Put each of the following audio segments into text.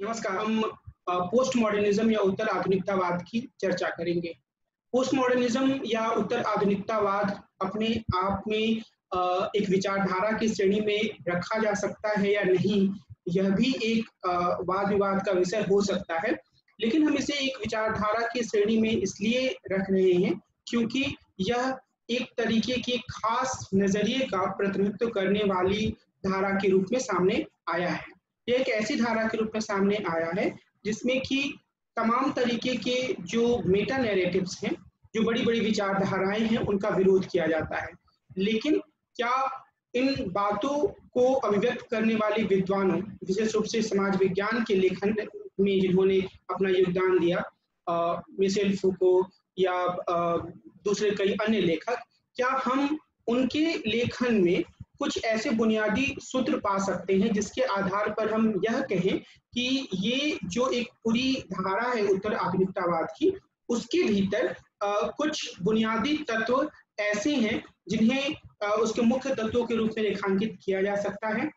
नमस्कार, हम post modernism या उत्तर आधुनिकतावाद की चर्चा करेंगे। पोस्ट मॉडर्निज्म या उत्तर आधुनिकतावाद अपने आप में एक विचारधारा की श्रेणी में रखा जा सकता है या नहीं, यह भी एक वाद विवाद का विषय हो सकता है। लेकिन हम इसे एक विचारधारा की श्रेणी में इसलिए रख रहे हैं क्योंकि यह एक तरीके के खास नज़रिए का प्रतिनिधित्व करने वाली धारा के रूप में सामने आया है। ये एक ऐसी धारा के रूप में सामने आया है जिसमें कि तमाम तरीके के जो मेटा नैरेटिव्स हैं जो बड़ी बड़ी विचारधाराएँ हैं उनका विरोध किया जाता है। लेकिन क्या इन बातों को अभिव्यक्त करने वाले विद्वानों विशेष रूप से समाज विज्ञान के लेखन में जिन्होंने अपना योगदान दिया मिसेल फूको या आ, दूसरे कई अन्य लेखक क्या हम उनके लेखन में कुछ ऐसे बुनियादी सूत्र पा सकते हैं जिसके आधार पर हम यह कहें कि ये जो एक पूरी धारा है उत्तर आधुनिकतावाद की उसके भीतर आ, कुछ बुनियादी तत्व ऐसे हैं जिन्हें आ, उसके मुख्य तत्वों के रूप में रेखांकित किया जा सकता है।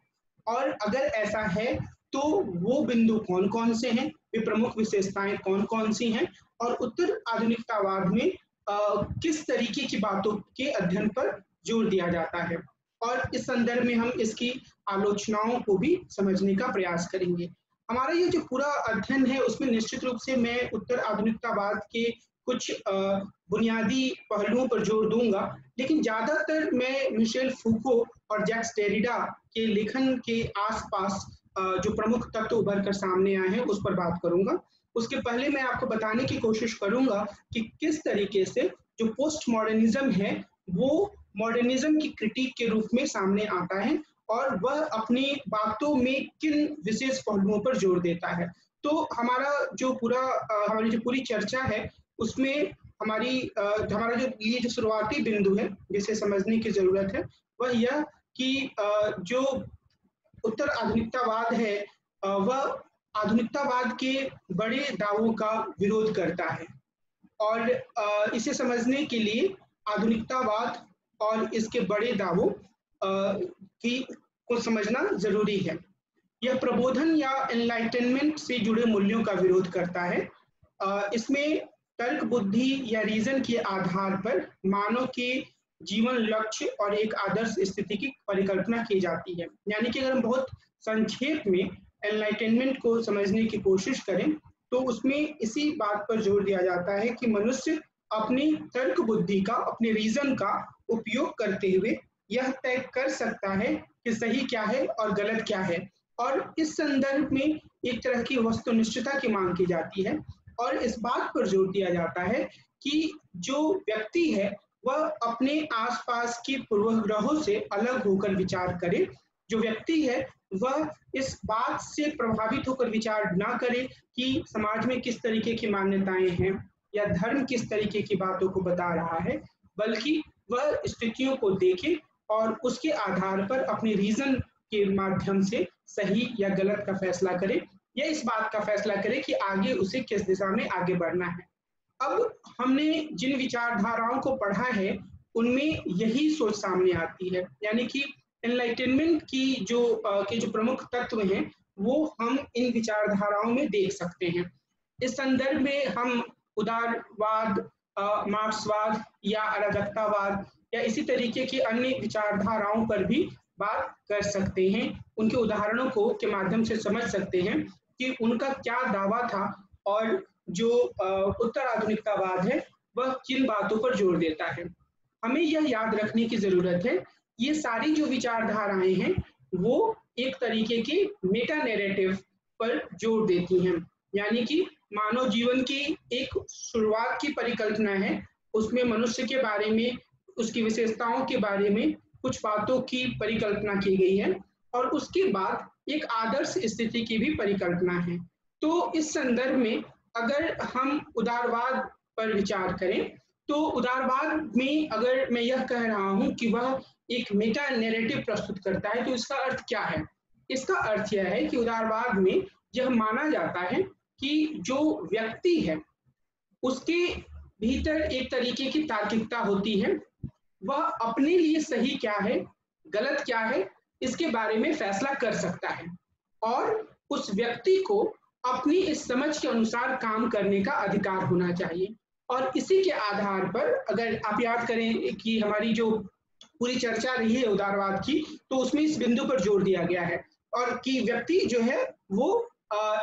और अगर ऐसा है तो वो बिंदु कौन कौन से हैं? वे प्रमुख विशेषताएँ कौन कौन सी हैं? और उत्तर आधुनिकतावाद में आ, किस तरीके की बातों के अध्ययन पर ज़ोर दिया जाता है? और इस संदर्भ में हम इसकी आलोचनाओं को भी समझने का प्रयास करेंगे। हमारा ये जो पूरा अध्ययन है, उसमें निश्चित रूप से मैं उत्तर आधुनिकतावाद के कुछ बुनियादी पहलुओं पर ज़ोर दूँगा, लेकिन ज़्यादातर मैं मिशेल फूको और जैक्स टेरिडा के लेखन के आसपास जो प्रमुख तत्व उभर कर सामने आए हैं, उस पर बात करूँगा। उसके पहले मैं आपको बताने की कोशिश करूँगा कि किस तरीके से जो पोस्ट मॉडर्निज्म है, वो मॉडर्निज्म की क्रिटिक के रूप में सामने आता है और वह अपनी बातों में किन विशेष पहलुओं पर ज़ोर देता है। तो हमारा जो पूरा हमारी जो पूरी चर्चा है, उसमें हमारी हमारा जो ये जो शुरुआती बिंदु है, जिसे समझने की ज़रूरत है, वह यह कि जो उत्तर आधुनिकतावाद है वह आधुनिकतावाद के बड़े दावों का विरोध करता है। और इसे समझने के लिए आधुनिकतावाद और इसके बड़े दावों की को समझना ज़रूरी है। यह प्रबोधन या एनलाइटनमेंट से जुड़े मूल्यों का विरोध करता है। इसमें तर्क, बुद्धि या रीजन के आधार पर मानव के जीवन लक्ष्य और एक आदर्श स्थिति की परिकल्पना की जाती है। यानी कि अगर हम बहुत संक्षेप में एनलाइटेनमेंट को समझने की कोशिश करें तो उसमें इसी बात पर ज़ोर दिया जाता है कि मनुष्य अपनी तर्क, बुद्धि का, अपने रीजन का उपयोग करते हुए यह तय कर सकता है कि सही क्या है और गलत क्या है। और इस संदर्भ में एक तरह की वस्तुनिष्ठता की मांग की जाती है और इस बात पर ज़ोर दिया जाता है कि जो व्यक्ति है, वह अपने आसपास के पूर्वग्रहों से अलग होकर विचार करे। जो व्यक्ति है, वह इस बात से प्रभावित होकर विचार ना करे कि समाज में किस तरीके की मान्यताएँ हैं या धर्म किस तरीके की बातों को बता रहा है, बल्कि वह स्थितियों को देखे और उसके आधार पर अपने रीजन के माध्यम से सही या गलत का फैसला करे। या इस बात का फैसला करे कि आगे उसे किस दिशा में आगे बढ़ना है। अब हमने जिन विचारधाराओं को पढ़ा है उनमें यही सोच सामने आती है। यानी कि एनलाइटेनमेंट की जो आ, के जो प्रमुख तत्व हैं वो हम इन विचारधाराओं में देख सकते हैं। इस संदर्भ में हम उदारवाद मार्क्सवाद या अराजकतावाद या इसी तरीके की अन्य विचारधाराओं पर भी बात कर सकते हैं। उनके उदाहरणों को के माध्यम से समझ सकते हैं कि उनका क्या दावा था और जो उत्तर आधुनिकतावाद है, वह किन बातों पर ज़ोर देता है। हमें यह याद रखने की ज़रूरत है, ये सारी जो विचारधाराएँ हैं, वो एक तरीके की मेटा नैरेटिव पर ज़ोर देती हैं। यानी कि मानव जीवन की एक शुरुआत की परिकल्पना है। उसमें मनुष्य के बारे में, उसकी विशेषताओं के बारे में कुछ बातों की परिकल्पना की गई है और उसके बाद एक आदर्श स्थिति की भी परिकल्पना है। तो इस संदर्भ में अगर हम उदारवाद पर विचार करें तो उदारवाद में अगर मैं यह कह रहा हूँ कि वह एक मेटा नैरेटिव प्रस्तुत करता है तो इसका अर्थ क्या है? इसका अर्थ यह है कि उदारवाद में यह माना जाता है कि जो व्यक्ति है, उसके भीतर एक तरीके की तार्किकता होती है, वह अपने लिए सही क्या है, गलत क्या है, इसके बारे में फैसला कर सकता है और उस व्यक्ति को अपनी इस समझ के अनुसार काम करने का अधिकार होना चाहिए। और इसी के आधार पर अगर आप याद करें कि हमारी जो पूरी चर्चा रही है उदारवाद की तो उसमें इस बिंदु पर ज़ोर दिया गया है और कि व्यक्ति जो है, वो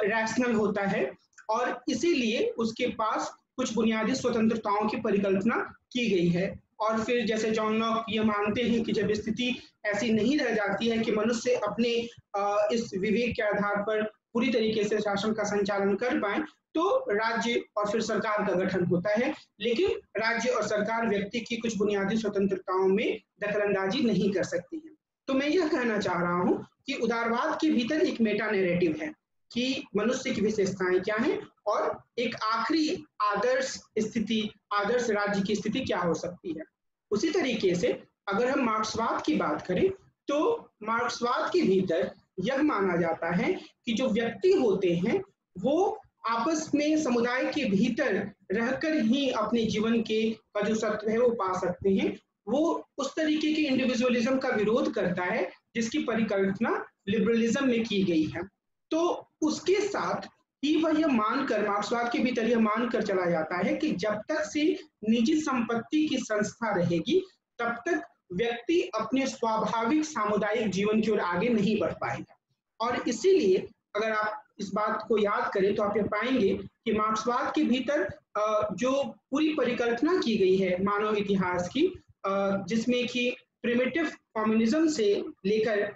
रैशनल होता है और इसीलिए उसके पास कुछ बुनियादी स्वतंत्रताओं की परिकल्पना की गई है। और फिर जैसे जॉन लॉक ये मानते हैं कि जब स्थिति ऐसी नहीं रह जाती है कि मनुष्य अपने इस विवेक के आधार पर पूरी तरीके से शासन का संचालन कर पाए तो राज्य और फिर सरकार का गठन होता है। लेकिन राज्य और सरकार व्यक्ति की कुछ बुनियादी स्वतंत्रताओं में दखलंदाजी नहीं कर सकती है। तो मैं यह कहना चाह रहा हूँ कि उदारवाद के भीतर एक मेटा नेरेटिव है। कि मनुष्य की विशेषताएँ क्या हैं और एक आखिरी आदर्श स्थिति, आदर्श राज्य की स्थिति क्या हो सकती है? उसी तरीके से अगर हम मार्क्सवाद की बात करें तो मार्क्सवाद के भीतर यह माना जाता है कि जो व्यक्ति होते हैं, वो आपस में समुदाय के भीतर रहकर ही अपने जीवन के का जो सत्व है वो पा सकते हैं। वो उस तरीके के इंडिविजुअलिज्म का विरोध करता है जिसकी परिकल्पना लिबरलिज्म में की गई है। तो उसके साथ ही वह यह मानकर, मार्क्सवाद के भीतर यह मानकर चला जाता है कि जब तक से निजी संपत्ति की संस्था रहेगी, तब तक व्यक्ति अपने स्वाभाविक सामुदायिक जीवन की ओर आगे नहीं बढ़ पाएगा। और इसीलिए अगर आप इस बात को याद करें तो आप ये पाएँगे कि मार्क्सवाद के भीतर जो पूरी परिकल्पना की गई है मानव इतिहास की जिसमें कि प्रिमेटिव कम्युनिज्म से लेकर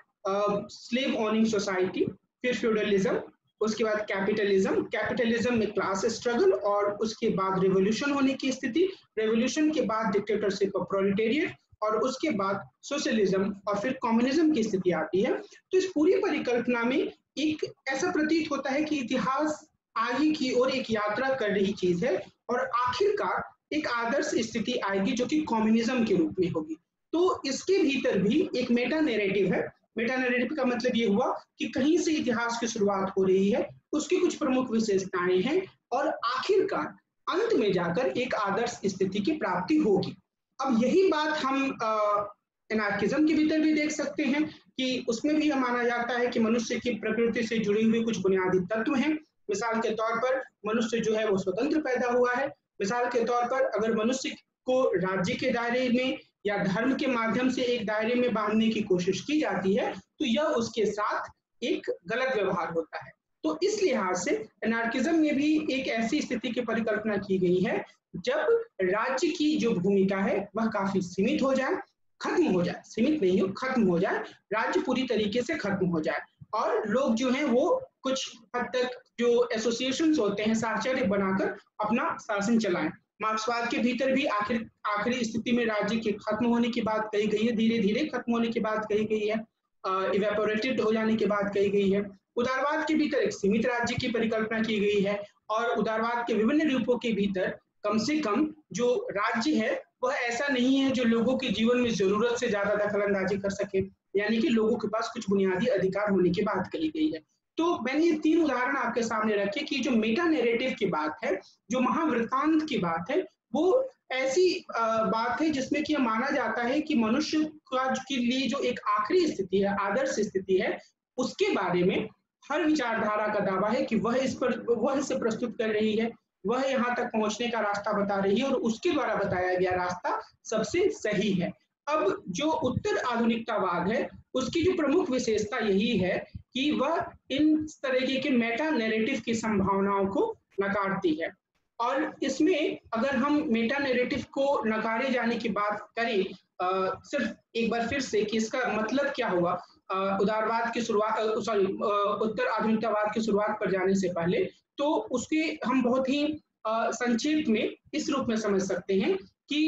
स्लेव ओनिंग सोसाइटी फिर फ्यूडलिज्म उसके बाद कैपिटलिज्म कैपिटलिज्म में क्लास स्ट्रगल और उसके बाद रेवोल्यूशन होने की स्थिति। रेवोल्यूशन के बाद डिक्टेटरशिप ऑफ़ प्रोलिटेरियट और उसके बाद सोशलिज्म और फिर कम्युनिज्म की स्थिति आती है। तो इस पूरी परिकल्पना में एक ऐसा प्रतीत होता है कि इतिहास आगे की ओर एक यात्रा कर रही चीज़ है और आखिरकार एक आदर्श स्थिति आएगी जो कि कम्युनिज्म के रूप में होगी। तो इसके भीतर भी एक मेटा नेरेटिव है मेटा नेरेटिव का मतलब ये हुआ कि कहीं से इतिहास की शुरुआत हो रही है, उसकी कुछ प्रमुख विशेषताएँ हैं और आखिरकार अंत में जाकर एक आदर्श स्थिति की प्राप्ति होगी। अब यही बात हम एनार्किज्म के भीतर भी देख सकते हैं कि उसमें भी यह माना जाता है कि मनुष्य की प्रकृति से जुड़े हुए कुछ बुनियादी तत्व हैं। मिसाल के तौर पर मनुष्य जो है वो स्वतंत्र पैदा हुआ है। मिसाल के तौर पर अगर मनुष्य को राज्य के दायरे में या धर्म के माध्यम से एक दायरे में बांधने की कोशिश की जाती है तो यह उसके साथ एक गलत व्यवहार होता है। तो इस लिहाज से एनार्किज्म में भी एक ऐसी स्थिति की परिकल्पना की गई है, जब राज्य की जो भूमिका है, वह काफ़ी सीमित हो जाए, खत्म हो जाए, सीमित नहीं हो, खत्म हो जाए, राज्य पूरी तरीके से खत्म हो जाए। और लोग जो हैं, वो कुछ हद तक जो एसोसिएशन होते हैं साक्षर बनाकर अपना शासन चलाएँ। मार्क्सवाद के भीतर भी आखिर, आखिरी स्थिति में राज्य के खत्म होने की बात कही गई है धीरे धीरे खत्म होने की बात कही गई है इवेपोरेटेड हो जाने की बात कही गई है। उदारवाद के भीतर एक सीमित राज्य की परिकल्पना की गई है और उदारवाद के विभिन्न रूपों के भीतर कम से कम जो राज्य है, वह ऐसा नहीं है जो लोगों के जीवन में ज़रूरत से ज़्यादा दखल अंदाजी कर सके, यानी कि लोगों के पास कुछ बुनियादी अधिकार होने की बात कही गई है। तो मैंने ये तीन उदाहरण आपके सामने रखे कि जो मेटा नेरेटिव की बात है, जो महावृतांत की बात है, वो ऐसी बात है जिसमें कि माना जाता है कि मनुष्य का के लिए जो एक आखिरी स्थिति है, आदर्श स्थिति है, उसके बारे में हर विचारधारा का दावा है कि वह इस पर, वह इसे प्रस्तुत कर रही है, वह यहाँ तक पहुँचने का रास्ता बता रही है और उसके द्वारा बताया गया रास्ता सबसे सही है। अब जो उत्तर आधुनिकतावाद है, उसकी जो प्रमुख विशेषता यही है कि वह इन तरीके के मेटा नैरेटिव की संभावनाओं को नकारती है। और इसमें अगर हम मेटा नैरेटिव को नकारे जाने की बात करें आ, सिर्फ़ एक बार फिर से कि इसका मतलब क्या हुआ? उदारवाद की शुरुआत सॉरी उत्तर आधुनिकतावाद की शुरुआत पर जाने से पहले तो उसके हम बहुत ही संक्षेप में इस रूप में समझ सकते हैं कि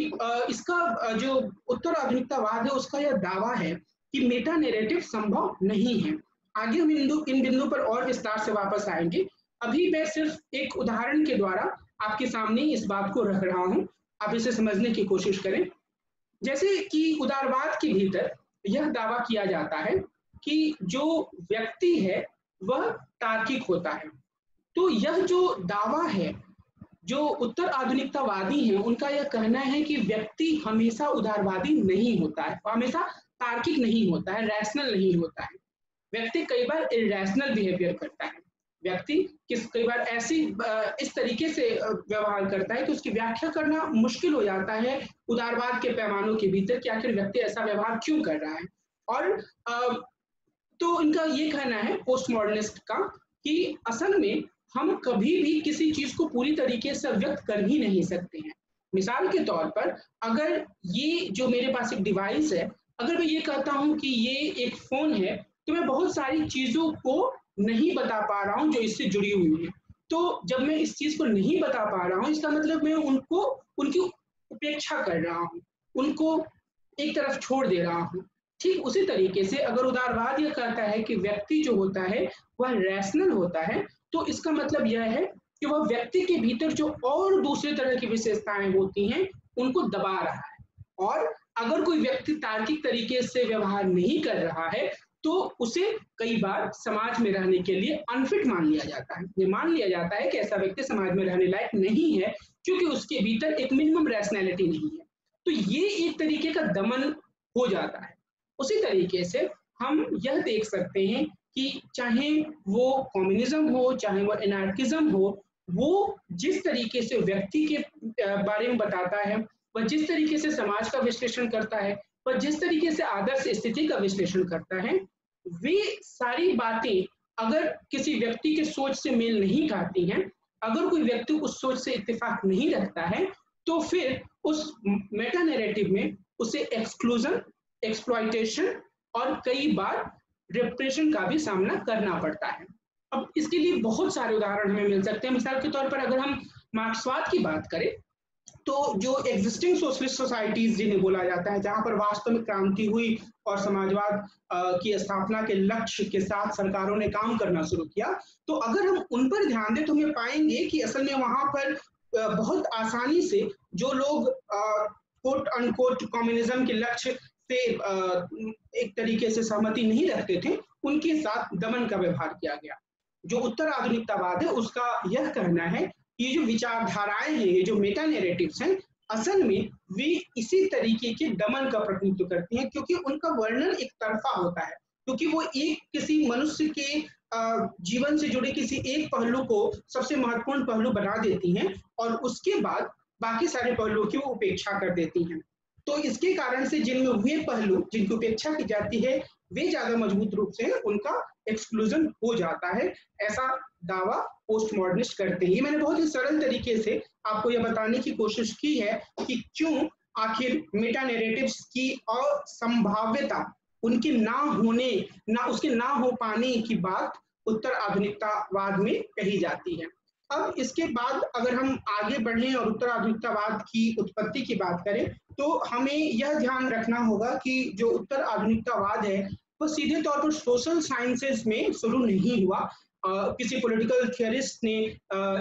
इसका जो उत्तर आधुनिकतावाद है उसका यह दावा है कि मेटा नेरेटिव संभव नहीं है। आगे हम बिंदु, इन बिंदु पर और विस्तार से वापस आएँगे। अभी मैं सिर्फ़ एक उदाहरण के द्वारा आपके सामने इस बात को रख रहा हूँ। आप इसे समझने की कोशिश करें। जैसे कि उदारवाद के भीतर यह दावा किया जाता है कि जो व्यक्ति है, वह तार्किक होता है। तो यह जो दावा है, जो उत्तर आधुनिकतावादी हैं, उनका यह कहना है कि व्यक्ति हमेशा उदारवादी नहीं होता है। हमेशा तार्किक नहीं होता है रैशनल नहीं होता है। व्यक्ति कई बार इरेशनल बिहेवियर करता है। व्यक्ति किस, कई बार ऐसी इस तरीके से व्यवहार करता है कि उसकी व्याख्या करना मुश्किल हो जाता है। उदारवाद के पैमानों के भीतर कि आखिर व्यक्ति ऐसा व्यवहार क्यों कर रहा है? और तो इनका ये कहना है पोस्ट मॉडर्निस्ट का कि असल में हम कभी भी किसी चीज़ को पूरी तरीके से व्यक्त कर ही नहीं सकते हैं। मिसाल के तौर पर अगर ये जो मेरे पास एक डिवाइस है, अगर मैं ये कहता हूँ कि ये एक फ़ोन है तो मैं बहुत सारी चीज़ों को नहीं बता पा रहा हूँ जो इससे जुड़ी हुई है। तो जब मैं इस चीज़ को नहीं बता पा रहा हूँ, इसका मतलब मैं उनको, उनकी उपेक्षा कर रहा हूँ, उनको एक तरफ़ छोड़ दे रहा हूँ। ठीक उसी तरीके से अगर उदारवाद यह कहता है कि व्यक्ति जो होता है, वह रैशनल होता है तो इसका मतलब यह है कि वह व्यक्ति के भीतर जो और दूसरे तरह की विशेषताएँ होती हैं, उनको दबा रहा है। और अगर कोई व्यक्ति तार्किक तरीके से व्यवहार नहीं कर रहा है तो उसे कई बार समाज में रहने के लिए अनफिट मान लिया जाता है। ये मान लिया जाता है कि ऐसा व्यक्ति समाज में रहने लायक नहीं है, क्योंकि उसके भीतर एक मिनिमम रैशनैलिटी नहीं है। तो ये एक तरीके का दमन हो जाता है। उसी तरीके से हम यह देख सकते हैं कि चाहे वो कम्युनिज्म हो, चाहे वो एनार्किज्म हो, वो जिस तरीके से व्यक्ति के बारे में बताता है वह जिस तरीके से समाज का विश्लेषण करता है वह जिस तरीके से आदर्श स्थिति का विश्लेषण करता है वे सारी बातें अगर किसी व्यक्ति के सोच से मेल नहीं खाती हैं, अगर कोई व्यक्ति उस सोच से इत्तेफाक नहीं रखता है तो फिर उस मेटा नैरेटिव में उसे एक्सक्लूजन एक्सप्लॉइटेशन और कई बार रिप्रेशन का भी सामना करना पड़ता है। अब इसके लिए बहुत सारे उदाहरण हमें मिल सकते हैं। मिसाल के तौर पर अगर हम मार्क्सवाद की बात करें तो जो एग्जिस्टिंग सोशलिस्ट सोसाइटीज जिन्हें बोला जाता है, जहाँ पर वास्तव में क्रांति हुई और समाजवाद की स्थापना के लक्ष्य के साथ सरकारों ने काम करना शुरू किया तो अगर हम उन पर ध्यान दें तो हमें पाएँगे कि असल में वहाँ पर बहुत आसानी से जो लोग कोट अनकोट कम्युनिज्म के लक्ष्य से एक तरीके से सहमति नहीं रखते थे, उनके साथ दमन का व्यवहार किया गया। जो उत्तर आधुनिकतावाद है, उसका यह कहना है ये जो विचारधाराएँ हैं, ये जो मेटा नेरेटिव्स हैं, असल में वे इसी तरीके के दमन का प्रतिनिधित्व करती हैं क्योंकि उनका वर्णन एक तरफा होता है। क्योंकि वो एक किसी मनुष्य के जीवन से जुड़े किसी एक पहलू को सबसे महत्वपूर्ण पहलू बना देती हैं और उसके बाद बाकी सारे पहलुओं की वो उपेक्षा कर देती हैं। तो इसके कारण से जिनमें वे पहलू, जिनकी उपेक्षा की जाती है, वे ज़्यादा मज़बूत रूप से उनका एक्सक्लूजन हो जाता है। ऐसा दावा पोस्ट मॉडर्निस्ट करते हैं। मैंने बहुत ही सरल तरीके से आपको यह बताने की कोशिश की है कि क्यों आखिर मेटा नेरेटिव्स की असंभाव्यता, उनके ना होने, ना उसके ना हो पाने की बात उत्तर आधुनिकतावाद में कही जाती है। अब इसके बाद अगर हम आगे बढ़ें और उत्तर आधुनिकतावाद की उत्पत्ति की बात करें तो हमें यह ध्यान रखना होगा कि जो उत्तर आधुनिकतावाद है, वो सीधे तौर पर सोशल साइंसेज में शुरू नहीं हुआ। किसी पॉलिटिकल थियरिस्ट ने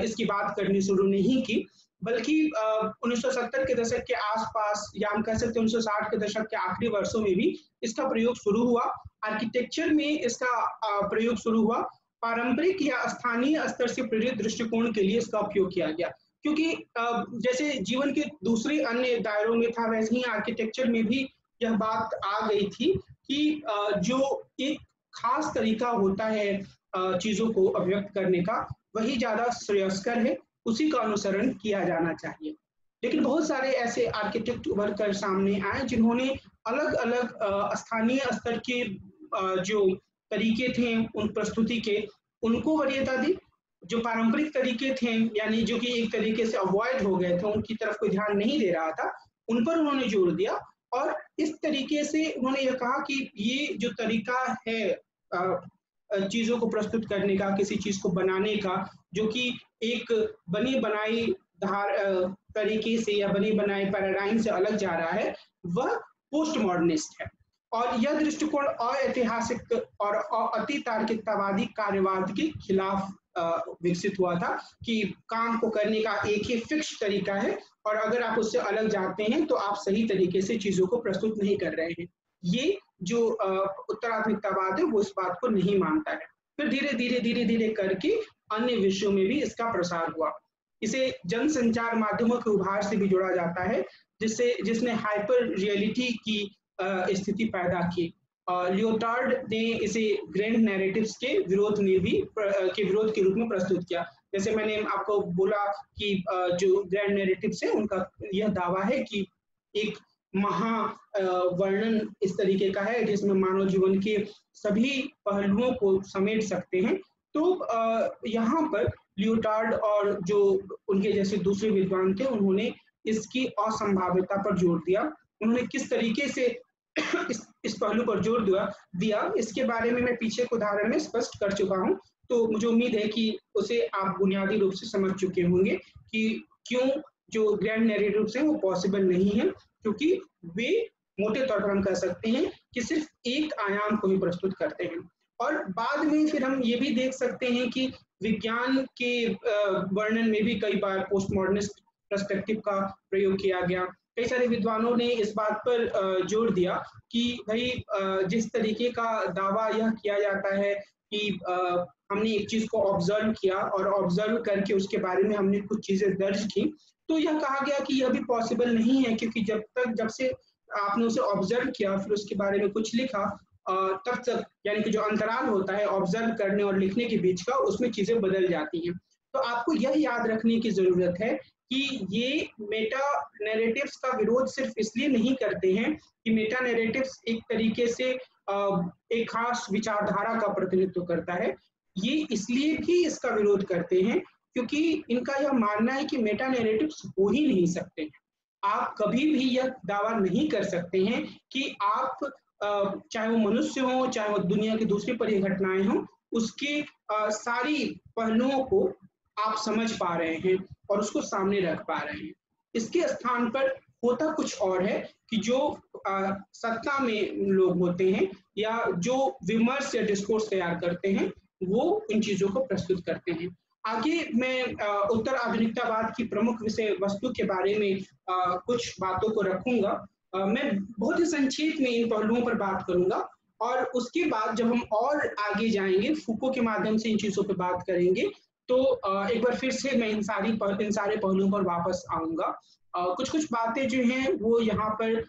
इसकी बात करनी शुरू नहीं की, बल्कि 1970 के दशक के आसपास, या हम कह सकते हैं 1960 के दशक के आखिरी वर्षों में भी इसका प्रयोग शुरू हुआ। आर्किटेक्चर में इसका प्रयोग शुरू हुआ। पारंपरिक या स्थानीय स्तर से प्रेरित दृष्टिकोण के लिए इसका उपयोग किया गया। क्योंकि जैसे जीवन के दूसरे अन्य दायरों में था, वैसे ही आर्किटेक्चर में भी यह बात आ गई थी कि जो एक खास तरीका होता है चीज़ों को अभिव्यक्त करने का वही ज़्यादा श्रेयस्कर है। उसी का अनुसरण किया जाना चाहिए। लेकिन बहुत सारे ऐसे आर्किटेक्ट उभर कर सामने आए जिन्होंने अलग अलग स्थानीय स्तर के जो तरीके थे उन प्रस्तुति के, उनको वरीयता दी। जो पारंपरिक तरीके थे, यानी जो कि एक तरीके से अवॉइड हो गए थे, उनकी तरफ़ कोई ध्यान नहीं दे रहा था, उन पर उन्होंने ज़ोर दिया। और इस तरीके से उन्होंने यह कहा कि ये जो तरीका है चीज़ों को प्रस्तुत करने का, किसी चीज़ को बनाने का, जो कि एक बनी बनाई धार तरीके से या बनी बनाई पैराडाइम से अलग जा रहा है, वह पोस्ट मॉडर्निस्ट है। और यह दृष्टिकोण अऐतिहासिक और अति तार्किकतावादी कार्यवाद के खिलाफ विकसित हुआ था कि काम को करने का एक ही फिक्स तरीका है और अगर आप उससे अलग जाते हैं तो आप सही तरीके से चीज़ों को प्रस्तुत नहीं कर रहे हैं। ये जो उत्तराधुनिकतावाद है, वो इस बात को नहीं मानता है। फिर धीरे धीरे धीरे धीरे करके अन्य विषयों में भी इसका प्रसार हुआ। इसे जनसंचार माध्यमों के उभार से भी जोड़ा जाता है, जिससे, जिसने हाइपर रियलिटी की स्थिति पैदा की। लियोटार्ड ने इसे ग्रैंड नैरेटिव्स के विरोध में भी के विरोध के रूप में प्रस्तुत किया। जैसे मैंने आपको बोला कि जो ग्रैंड नैरेटिव्स है, उनका यह दावा है कि एक महा वर्णन इस तरीके का है जिसमें मानव जीवन के सभी पहलुओं को समेट सकते हैं। तो यहाँ पर लियोटार्ड और जो उनके जैसे दूसरे विद्वान थे उन्होंने इसकी असंभाव्यता पर ज़ोर दिया। उन्होंने किस तरीके से इस, इस पहलू पर ज़ोर दिया दिया इसके बारे में मैं पीछे उदाहरण में स्पष्ट कर चुका हूँ। तो मुझे उम्मीद है कि उसे आप बुनियादी रूप से समझ चुके होंगे कि क्यों जो ग्रैंड नैरेटिव्स हैं वो पॉसिबल नहीं है। क्योंकि वे मोटे तौर पर हम कह सकते हैं कि सिर्फ़ एक आयाम को ही प्रस्तुत करते हैं। और बाद में फिर हम ये भी देख सकते हैं कि विज्ञान के वर्णन में भी कई बार पोस्ट मॉडर्निस्ट परस्पेक्टिव का प्रयोग किया गया। कई सारे विद्वानों ने इस बात पर ज़ोर दिया कि भाई जिस तरीके का दावा यह किया जाता है कि हमने एक चीज़ को ऑब्ज़र्व किया और ऑब्ज़र्व करके उसके बारे में हमने कुछ चीज़ें दर्ज की तो यह कहा गया कि यह भी पॉसिबल नहीं है, क्योंकि जब तक, जब से आपने उसे ऑब्ज़र्व किया, फिर उसके बारे में कुछ लिखा तब तक, यानी कि जो अंतराल होता है ऑब्ज़र्व करने और लिखने के बीच का, उसमें चीज़ें बदल जाती हैं। तो आपको यह याद रखने की ज़रूरत है कि ये मेटा नैरेटिव्स का विरोध सिर्फ़ इसलिए नहीं करते हैं कि मेटा नैरेटिव्स एक तरीके से एक खास विचारधारा का प्रतिनिधित्व करता है। ये इसलिए भी इसका विरोध करते हैं क्योंकि इनका यह मानना है कि मेटा नैरेटिव्स हो ही नहीं सकते। आप कभी भी यह दावा नहीं कर सकते हैं कि आप चाहे वो मनुष्य हो, चाहे वो दुनिया की दूसरी परिघटनाएँ हो, उसके सारी पहलुओं को आप समझ पा रहे हैं और उसको सामने रख पा रहे हैं। इसके स्थान पर होता कुछ और है कि जो सत्ता में लोग होते हैं या जो विमर्श या डिस्कोर्स तैयार करते हैं, वो इन चीज़ों को प्रस्तुत करते हैं। आगे मैं उत्तर आधुनिकतावाद की प्रमुख विषय वस्तु के बारे में कुछ बातों को रखूँगा। मैं बहुत ही संक्षेप में इन पहलुओं पर बात करूँगा और उसके बाद जब हम और आगे जाएँगे, फूको के माध्यम से इन चीज़ों पर बात करेंगे तो एक बार फिर से मैं इन सारी इन सारे पहलुओं पर वापस आऊँगा। कुछ कुछ बातें जो हैं, वो यहाँ पर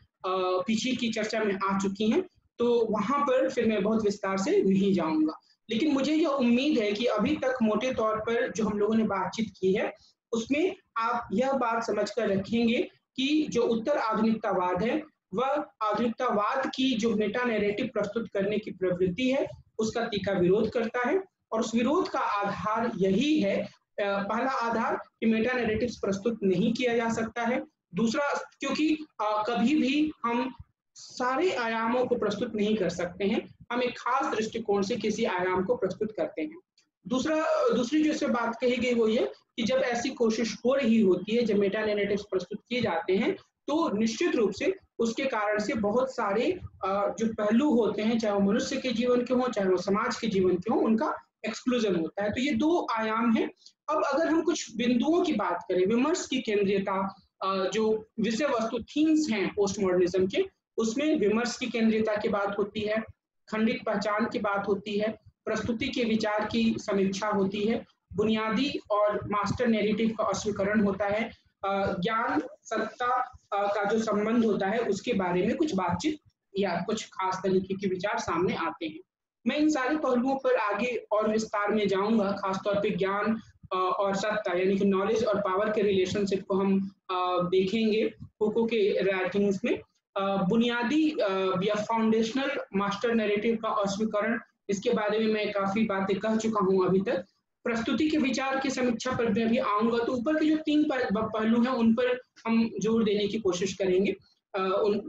पीछे की चर्चा में आ चुकी हैं तो वहाँ पर फिर मैं बहुत विस्तार से नहीं जाऊँगा। लेकिन मुझे यह उम्मीद है कि अभी तक मोटे तौर पर जो हम लोगों ने बातचीत की है, उसमें आप यह बात समझ कर रखेंगे कि जो उत्तर आधुनिकतावाद है, वह आधुनिकतावाद की जो मेटा नैरेटिव प्रस्तुत करने की प्रवृत्ति है, उसका तीखा विरोध करता है और उस विरोध का आधार यही है पहला आधार कि मेटा नैरेटिव प्रस्तुत नहीं किया जा सकता है। दूसरा, क्योंकि कभी भी हम सारे आयामों को प्रस्तुत नहीं कर सकते हैं हम एक खास दृष्टिकोण से किसी आयाम को प्रस्तुत करते हैं। दूसरा, दूसरी जो इससे बात कही गई वो ये कि जब ऐसी कोशिश हो रही होती है, जब मेटा नैरेटिव प्रस्तुत किए जाते हैं तो निश्चित रूप से उसके कारण से बहुत सारे जो पहलू होते हैं, चाहे वो मनुष्य के जीवन के हों, चाहे वो समाज के जीवन के हों, उनका एक्सक्लूजन होता है। तो ये दो आयाम है। अब अगर हम कुछ बिंदुओं की बात करें, विमर्श की केंद्रीयता जो विषय वस्तु थीम्स हैं पोस्ट मॉडर्निज्म के, उसमें विमर्श की केंद्रीयता की बात होती है। खंडित पहचान की बात होती है, प्रस्तुति के विचार की समीक्षा होती है, बुनियादी और मास्टर नेरेटिव का अस्वीकरण होता है ज्ञान, सत्ता का जो संबंध होता है, उसके बारे में कुछ बातचीत या कुछ खास तरीके के विचार सामने आते हैं। मैं इन सारे पहलुओं पर आगे और विस्तार में जाऊँगा, खासतौर पे ज्ञान और सत्ता, यानी कि नॉलेज और पावर के रिलेशनशिप को हम देखेंगे के राइटिंग्स में। बुनियादी या फाउंडेशनल मास्टर नैरेटिव का अस्वीकरण, इसके बारे में मैं काफ़ी बातें कह चुका हूँ अभी तक। प्रस्तुति के विचार की समीक्षा पर मैं भी आऊँगा तो ऊपर के जो तीन पहलू हैं, उन पर हम ज़ोर देने की कोशिश करेंगे।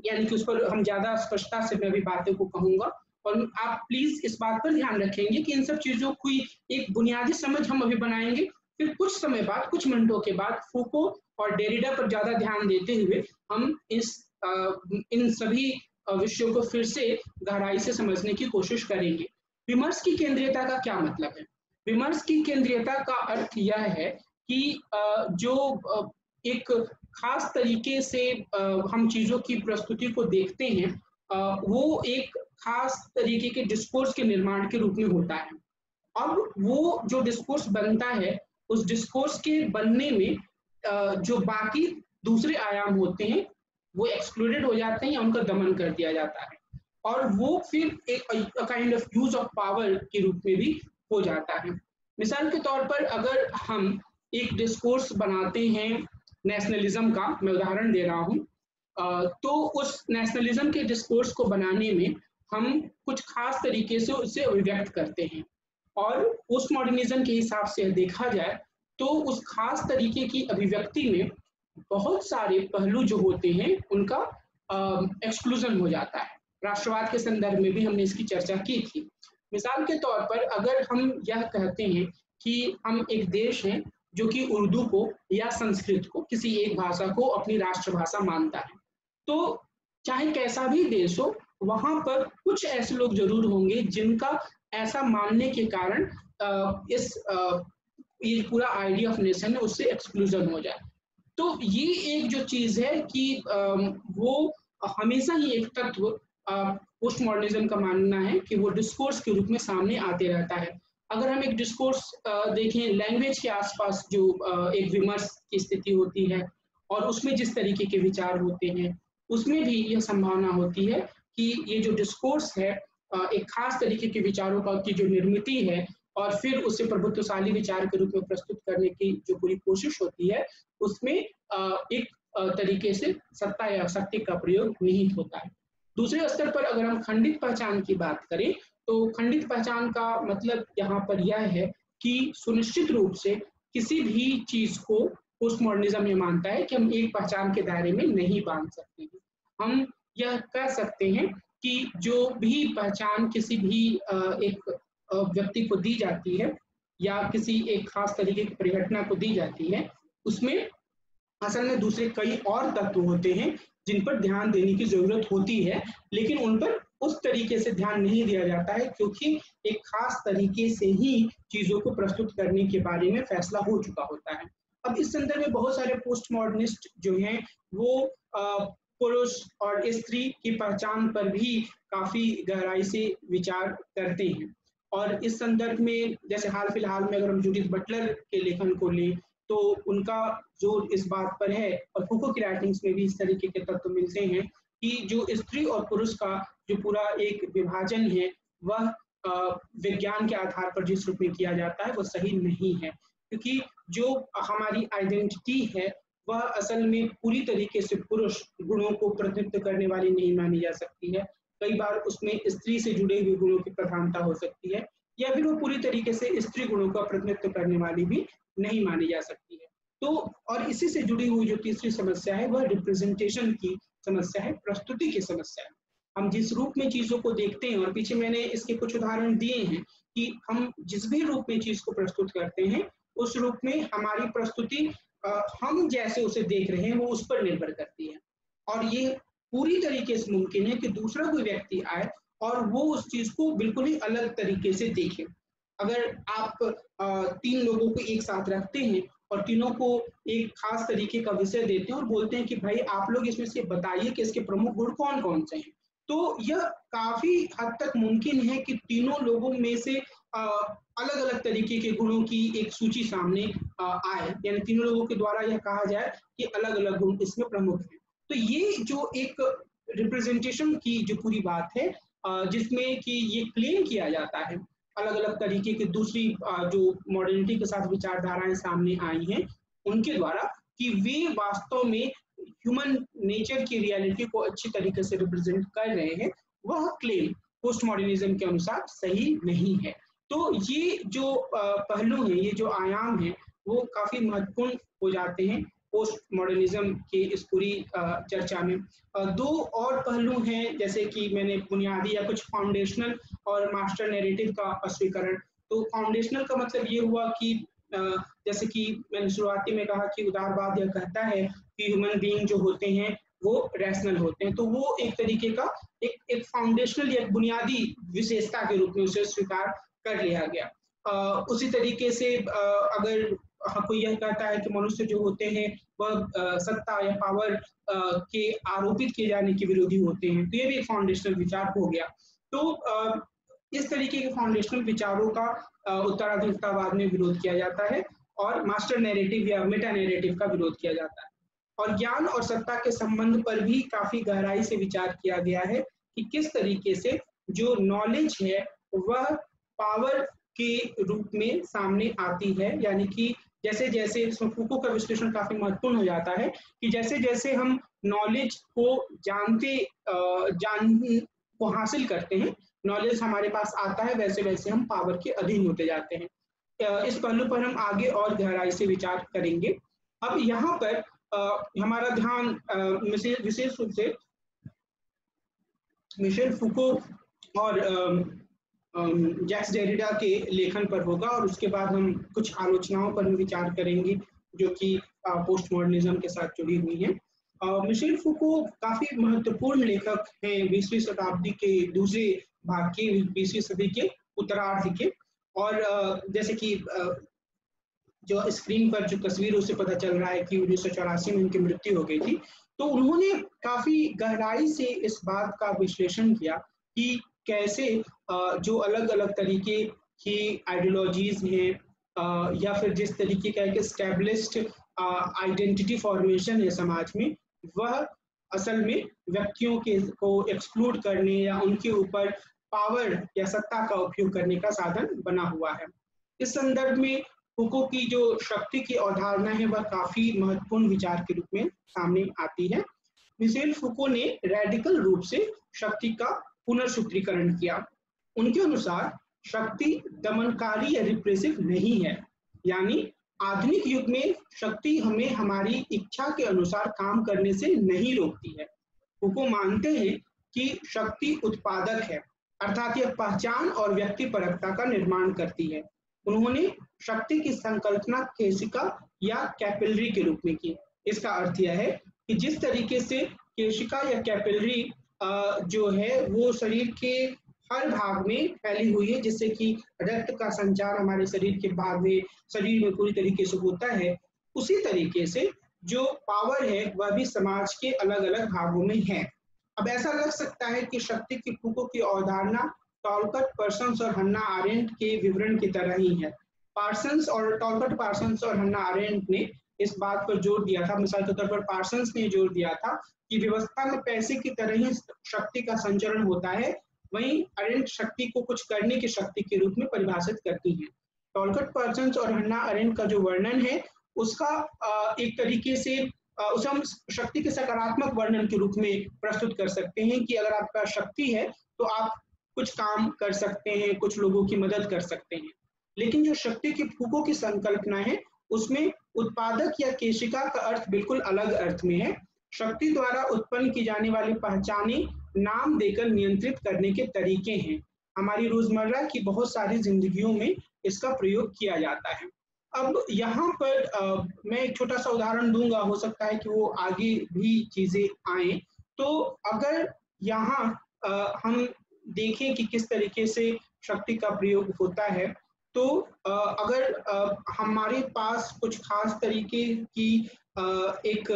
यानी कि उस पर हम ज़्यादा स्पष्टता से मैं भी बातें को कहूँगा। और आप प्लीज़ इस बात पर ध्यान रखेंगे कि इन सब चीज़ों की एक बुनियादी समझ हम अभी बनाएँगे। फिर कुछ समय बाद, कुछ मिनटों के बाद, फूको और डेरिडा पर ज़्यादा ध्यान देते हुए हम इस इन सभी विषयों को फिर से गहराई से समझने की कोशिश करेंगे। विमर्श की केंद्रीयता का क्या मतलब है? विमर्श की केंद्रीयता का अर्थ यह है कि जो एक खास तरीके से हम चीज़ों की प्रस्तुति को देखते हैं वो एक खास तरीके के डिस्कोर्स के निर्माण के रूप में होता है। अब वो जो डिस्कोर्स बनता है, उस डिस्कोर्स के बनने में जो बाकी दूसरे आयाम होते हैं वो एक्सक्लूडेड हो जाते हैं या उनका दमन कर दिया जाता है। और वो फिर एक kind of use of power के रूप में भी हो जाता है। मिसाल के तौर पर अगर हम एक डिस्कोर्स बनाते हैं नेशनलिज्म का, मैं उदाहरण दे रहा हूँ। तो उस नेशनलिज्म के डिस्कोर्स को बनाने में हम कुछ खास तरीके से उसे अभिव्यक्त करते हैं। और पोस्ट मॉडर्निज्म के हिसाब से देखा जाए तो उस खास तरीके की अभिव्यक्ति में बहुत सारे पहलू जो होते हैं, उनका एक्सक्लूजन हो जाता है। राष्ट्रवाद के संदर्भ में भी हमने इसकी चर्चा की थी। मिसाल के तौर पर अगर हम यह कहते हैं कि हम एक देश हैं जो कि उर्दू को या संस्कृत को किसी एक भाषा को अपनी राष्ट्रभाषा मानता है तो चाहे कैसा भी देश हो, वहाँ पर कुछ ऐसे लोग ज़रूर होंगे जिनका ऐसा मानने के कारण इस ये पूरा आइडिया ऑफ़ नेशन है उससे एक्सक्लूजन हो जाए। तो ये एक जो चीज़ है कि वो हमेशा ही एक तत्व पोस्ट मॉडर्निज्म का मानना है कि वो डिस्कोर्स के रूप में सामने आते रहता है। अगर हम एक डिस्कोर्स देखें लैंग्वेज के आसपास जो एक विमर्श की स्थिति होती है और उसमें जिस तरीके के विचार होते हैं, उसमें भी यह संभावना होती है कि ये जो डिस्कोर्स है एक खास तरीके के विचारों का, की जो निर्मित है और फिर उसे प्रभुत्वशाली विचार के रूप में प्रस्तुत करने की जो पूरी कोशिश होती है, उसमें एक तरीके से सत्ता या शक्ति का प्रयोग निहित होता है। दूसरे स्तर पर अगर हम खंडित पहचान की बात करें तो खंडित पहचान का मतलब यहाँ पर यह है कि सुनिश्चित रूप से किसी भी चीज़ को पोस्ट मॉडर्निज्म ये मानता है कि हम एक पहचान के दायरे में नहीं बाँध सकते हैं। हम यह कह सकते हैं कि जो भी पहचान किसी भी एक व्यक्ति को दी जाती है या किसी एक खास तरीके की परिघटना को दी जाती है, उसमें असल में दूसरे कई और तत्व होते हैं जिन पर ध्यान देने की ज़रूरत होती है, लेकिन उन पर उस तरीके से ध्यान नहीं दिया जाता है क्योंकि एक खास तरीके से ही चीज़ों को प्रस्तुत करने के बारे में फैसला हो चुका होता है। अब इस संदर्भ में बहुत सारे पोस्ट मॉडर्निस्ट जो हैं, वो पुरुष और स्त्री की पहचान पर भी काफ़ी गहराई से विचार करते हैं। और इस संदर्भ में, जैसे हाल फ़िलहाल में अगर हम जूडिथ बटलर के लेखन को लें तो उनका ज़ोर इस बात पर है और फुको की राइटिंग्स में भी इस तरीके के तत्व मिलते हैं कि जो स्त्री और पुरुष का जो पूरा एक विभाजन है, वह विज्ञान के आधार पर जिस रूप में किया जाता है वह सही नहीं है। क्योंकि जो हमारी आइडेंटिटी है, वह असल में पूरी तरीके से पुरुष गुणों को प्रतिनिधित्व करने वाली नहीं मानी जा सकती है। कई बार उसमें स्त्री से जुड़े हुए गुणों की प्रधानता हो सकती है, या फिर वो पूरी तरीके से स्त्री गुणों का प्रतिनिधित्व करने वाली भी नहीं मानी जा सकती है। तो और इसी से जुड़ी हुई जो तीसरी समस्या है, वह रिप्रेजेंटेशन की समस्या है, प्रस्तुति की समस्या है। हम जिस रूप में चीज़ों को देखते हैं, और पीछे मैंने इसके कुछ उदाहरण दिए हैं कि हम जिस भी रूप में चीज़ को प्रस्तुत करते हैं, उस रूप में हमारी प्रस्तुति हम जैसे उसे देख रहे हैं, वो उस पर निर्भर करती है। और ये पूरी तरीके से मुमकिन है कि दूसरा कोई व्यक्ति आए और वो उस चीज़ को बिल्कुल ही अलग तरीके से देखे। अगर आप तीन लोगों को एक साथ रखते हैं और तीनों को एक खास तरीके का विषय देते हैं और बोलते हैं कि भाई आप लोग इसमें से बताइए कि इसके प्रमुख गुण कौन कौन से हैं। तो यह काफ़ी हद तक मुमकिन है कि तीनों लोगों में से अलग अलग तरीके के गुणों की एक सूची सामने आए। यानी तीनों लोगों के द्वारा यह कहा जाए कि अलग अलग गुण इसमें प्रमुख हैं। तो ये जो एक रिप्रेजेंटेशन की जो पूरी बात है जिसमें कि ये क्लेम किया जाता है अलग अलग तरीके की दूसरी जो मॉडर्निटी के साथ विचारधाराएँ सामने आई हैं, उनके द्वारा कि वे वास्तव में ह्यूमन नेचर की रियलिटी को अच्छी तरीके से रिप्रेजेंट कर रहे हैं, वह क्लेम पोस्ट मॉडर्निज्म के अनुसार सही नहीं है। तो ये जो पहलू है, ये जो आयाम है, वो काफ़ी महत्वपूर्ण हो जाते हैं। पोस्ट मॉडर्निज्म के इस पूरी चर्चा में। दो और पहलू हैं जैसे कि मैंने बुनियादी या कुछ फाउंडेशनल और मास्टर नैरेटिव का स्वीकरण तो फाउंडेशनल का मतलब ये हुआ कि जैसे कि मैंने शुरुआती में कहा कि उदारवाद यह कहता है कि ह्यूमन बीइंग जो होते हैं वो रैशनल होते हैं। तो वो एक तरीके का एक एक फाउंडेशनल या बुनियादी विशेषता के रूप में उसे स्वीकार कर लिया गया। आ, उसी तरीके से आ, अगर कोई यह कहता है कि मनुष्य जो होते हैं, वह सत्ता या पावर के आरोपित किए जाने के विरोधी होते हैं। तो ये भी एक फाउंडेशनल विचार हो गया। तो इस तरीके के फाउंडेशनल विचारों का उत्तराधिकतावाद में विरोध किया जाता है और मास्टर नैरेटिव या मेटा नैरेटिव का विरोध किया जाता है। और ज्ञान और सत्ता के संबंध पर भी काफ़ी गहराई से विचार किया गया है कि किस तरीके से जो नॉलेज है, वह पावर के रूप में सामने आती है, यानी कि जैसे जैसे फूको का विश्लेषण काफ़ी महत्वपूर्ण हो जाता है कि जैसे जैसे हम नॉलेज को जानते जान, को हासिल करते हैं नॉलेज हमारे पास आता है, वैसे वैसे हम पावर के अधीन होते जाते हैं। इस पहलू पर हम आगे और गहराई से विचार करेंगे। अब यहाँ पर हमारा ध्यान विशेष रूप से मिशेल फुको और जैक्स डेरिडा के लेखन पर होगा और उसके बाद हम कुछ आलोचनाओं पर भी विचार करेंगे, जो कि पोस्ट मॉडर्निज्म के साथ जुड़ी हुई हैं। मिशेल फुको काफ़ी महत्वपूर्ण लेखक हैं बीसवीं शताब्दी के दूसरे भाग के, बीसवीं सदी के उत्तरार्ध के। और जैसे कि जो स्क्रीन पर जो तस्वीरों से पता चल रहा है कि उन्नीस सौ चौरासी में उनकी मृत्यु हो गई थी तो उन्होंने काफ़ी गहराई से इस बात का विश्लेषण किया कि कैसे जो अलग अलग तरीके की आइडियोलॉजीज हैं या फिर जिस तरीके का एक स्टेब्लिश्ड आइडेंटिटी फॉर्मेशन है समाज में, वह असल में व्यक्तियों के को एक्सक्लूड करने या उनके ऊपर पावर या सत्ता का उपयोग करने का साधन बना हुआ है। इस संदर्भ में फुको की जो शक्ति की अवधारणा है, वह काफ़ी महत्वपूर्ण विचार के रूप में सामने आती है। मिसेल फुको ने रेडिकल रूप से शक्ति का पुनर्सूत्रीकरण किया। उनके अनुसार शक्ति दमनकारी या रिप्रेसिव नहीं है। यानी आधुनिक युग में शक्ति हमें हमारी इच्छा के अनुसार काम करने से नहीं रोकती है। वो मानते हैं कि शक्ति उत्पादक है, अर्थात यह पहचान और व्यक्ति परकता का निर्माण करती है। उन्होंने शक्ति की संकल्पना केशिका या कैपिलरी के रूप में की। इसका अर्थ यह है कि जिस तरीके से केशिका या कैपिलरी जो है, वो शरीर के हर भाग में फैली हुई है, जिससे कि रक्त का संचार हमारे शरीर के भाग में, शरीर में पूरी तरीके से होता है। उसी तरीके से जो पावर है, वह भी समाज के अलग अलग भागों में है। अब ऐसा लग सकता है कि शक्ति की फूकों की अवधारणा टॉलकट पर्सन और हन्ना आरेंट के विवरण की तरह ही है। पार्सन्स और टॉलकट पार्सन्स और हन्ना आरेंट ने इस बात पर ज़ोर दिया था। मिसाल के तौर पर पार्सन्स ने ज़ोर दिया था कि व्यवस्था में पैसे की तरह ही शक्ति का संचरण होता है, वहीं अरेंट शक्ति को कुछ करने की शक्ति के रूप में परिभाषित करती है। टॉलकट पर्सन और हन्ना अरेंट का जो वर्णन है, उसका एक तरीके से उसे हम शक्ति के सकारात्मक वर्णन के रूप में प्रस्तुत कर सकते हैं कि अगर आपका शक्ति है तो आप कुछ काम कर सकते हैं, कुछ लोगों की मदद कर सकते हैं। लेकिन जो शक्ति की फूकों की संकल्पना है, उसमें उत्पादक या केशिका का अर्थ बिल्कुल अलग अर्थ में है। शक्ति द्वारा उत्पन्न की जाने वाली पहचाने नाम देकर नियंत्रित करने के तरीके हैं। हमारी रोज़मर्रा की बहुत सारी जिंदगियों में इसका प्रयोग किया जाता है। अब यहाँ पर आ, मैं एक छोटा सा उदाहरण दूँगा। हो सकता है कि वो आगे भी चीज़ें आए। तो अगर यहाँ हम देखें कि किस तरीके से शक्ति का प्रयोग होता है तो अगर हमारे पास कुछ खास तरीके की एक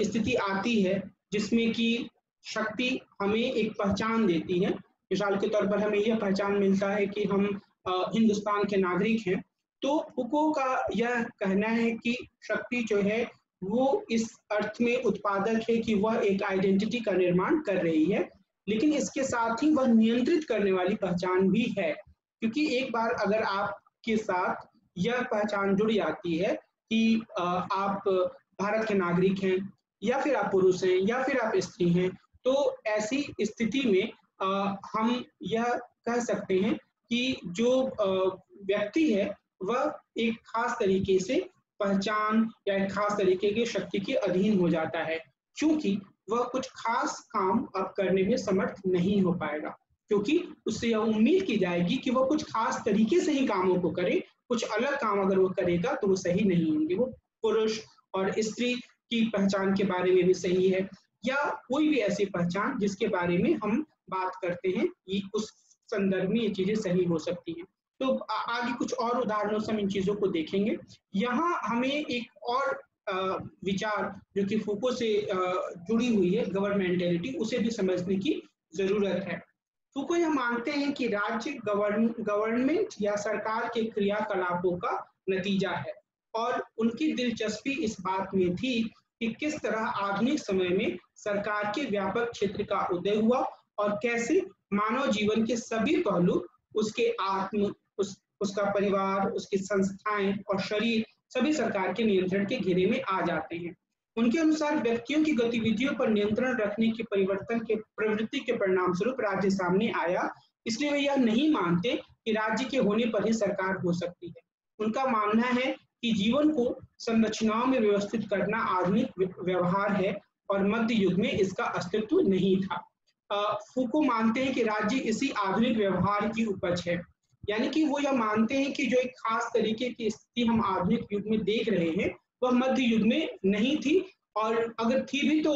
स्थिति आती है जिसमें कि शक्ति हमें एक पहचान देती है। मिसाल के तौर पर हमें यह पहचान मिलता है कि हम हिंदुस्तान के नागरिक हैं। तो फुको का यह कहना है कि शक्ति जो है, वो इस अर्थ में उत्पादक है कि वह एक आइडेंटिटी का निर्माण कर रही है। लेकिन इसके साथ ही वह नियंत्रित करने वाली पहचान भी है। क्योंकि एक बार अगर आपके साथ यह पहचान जुड़ जाती है कि आप भारत के नागरिक हैं या फिर आप पुरुष हैं या फिर आप स्त्री हैं तो ऐसी स्थिति में आ, हम यह कह सकते हैं कि जो व्यक्ति है वह एक खास तरीके से पहचान या एक खास तरीके की शक्ति के अधीन हो जाता है क्योंकि वह कुछ खास काम अब करने में समर्थ नहीं हो पाएगा क्योंकि उससे यह उम्मीद की जाएगी कि वह कुछ खास तरीके से ही कामों को करे कुछ अलग काम अगर वो करेगा तो वो सही नहीं होंगे वो पुरुष और स्त्री की पहचान के बारे में भी सही है, या कोई भी ऐसी पहचान जिसके बारे में हम बात करते हैं कि उस संदर्भ में ये चीज़ें सही हो सकती हैं। तो आगे कुछ और उदाहरणों से हम इन चीज़ों को देखेंगे। यहाँ हमें एक और विचार जो कि फूको से जुड़ी हुई है गवर्नमेंटेलिटी उसे भी समझने की ज़रूरत है। फूको यह मानते हैं कि राज्य गवर्न गवर्नमेंट या सरकार के क्रियाकलापों का नतीजा है। और उनकी दिलचस्पी इस बात में थी कि किस तरह आधुनिक समय में सरकार के व्यापक क्षेत्र का उदय हुआ और कैसे मानव जीवन के सभी पहलू, उसके आत्म, उस, उसका परिवार, उसकी संस्थाएँ और शरीर, सभी सरकार के नियंत्रण के घेरे में आ जाते हैं। उनके अनुसार व्यक्तियों की गतिविधियों पर नियंत्रण रखने के परिवर्तन के, प्रवृत्ति के परिणाम स्वरूप राज्य सामने आया। इसलिए वे यह नहीं मानते कि राज्य के होने पर ही सरकार हो सकती है। उनका मानना है कि जीवन को संरचनाओं में व्यवस्थित करना आधुनिक व्यवहार है और मध्य युग में इसका अस्तित्व नहीं था। फूको मानते हैं कि राज्य इसी आधुनिक व्यवहार की उपज है। यानी कि वो यह मानते हैं कि जो एक खास तरीके की स्थिति हम आधुनिक युग में देख रहे हैं, वह मध्य युग में नहीं थी। और अगर थी भी तो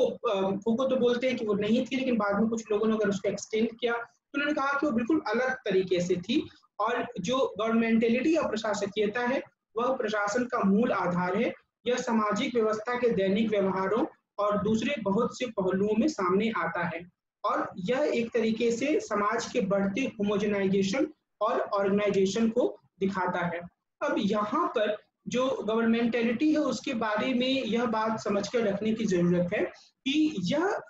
फूको तो बोलते हैं कि वो नहीं थी, लेकिन बाद में कुछ लोगों ने अगर उसको एक्सटेंड किया तो उन्होंने कहा कि वो बिल्कुल अलग तरीके से थी। और जो गवर्नमेंटेलिटी और प्रशासकीयता है वह प्रशासन का मूल आधार है। यह सामाजिक व्यवस्था के दैनिक व्यवहारों और दूसरे बहुत से पहलुओं में सामने आता है और यह एक तरीके से समाज के बढ़ते होमोजेनाइजेशन और ऑर्गेनाइजेशन को दिखाता है। अब यहाँ पर जो गवर्नमेंटेलिटी है, उसके बारे में यह बात समझ कर रखने की ज़रूरत है कि यह,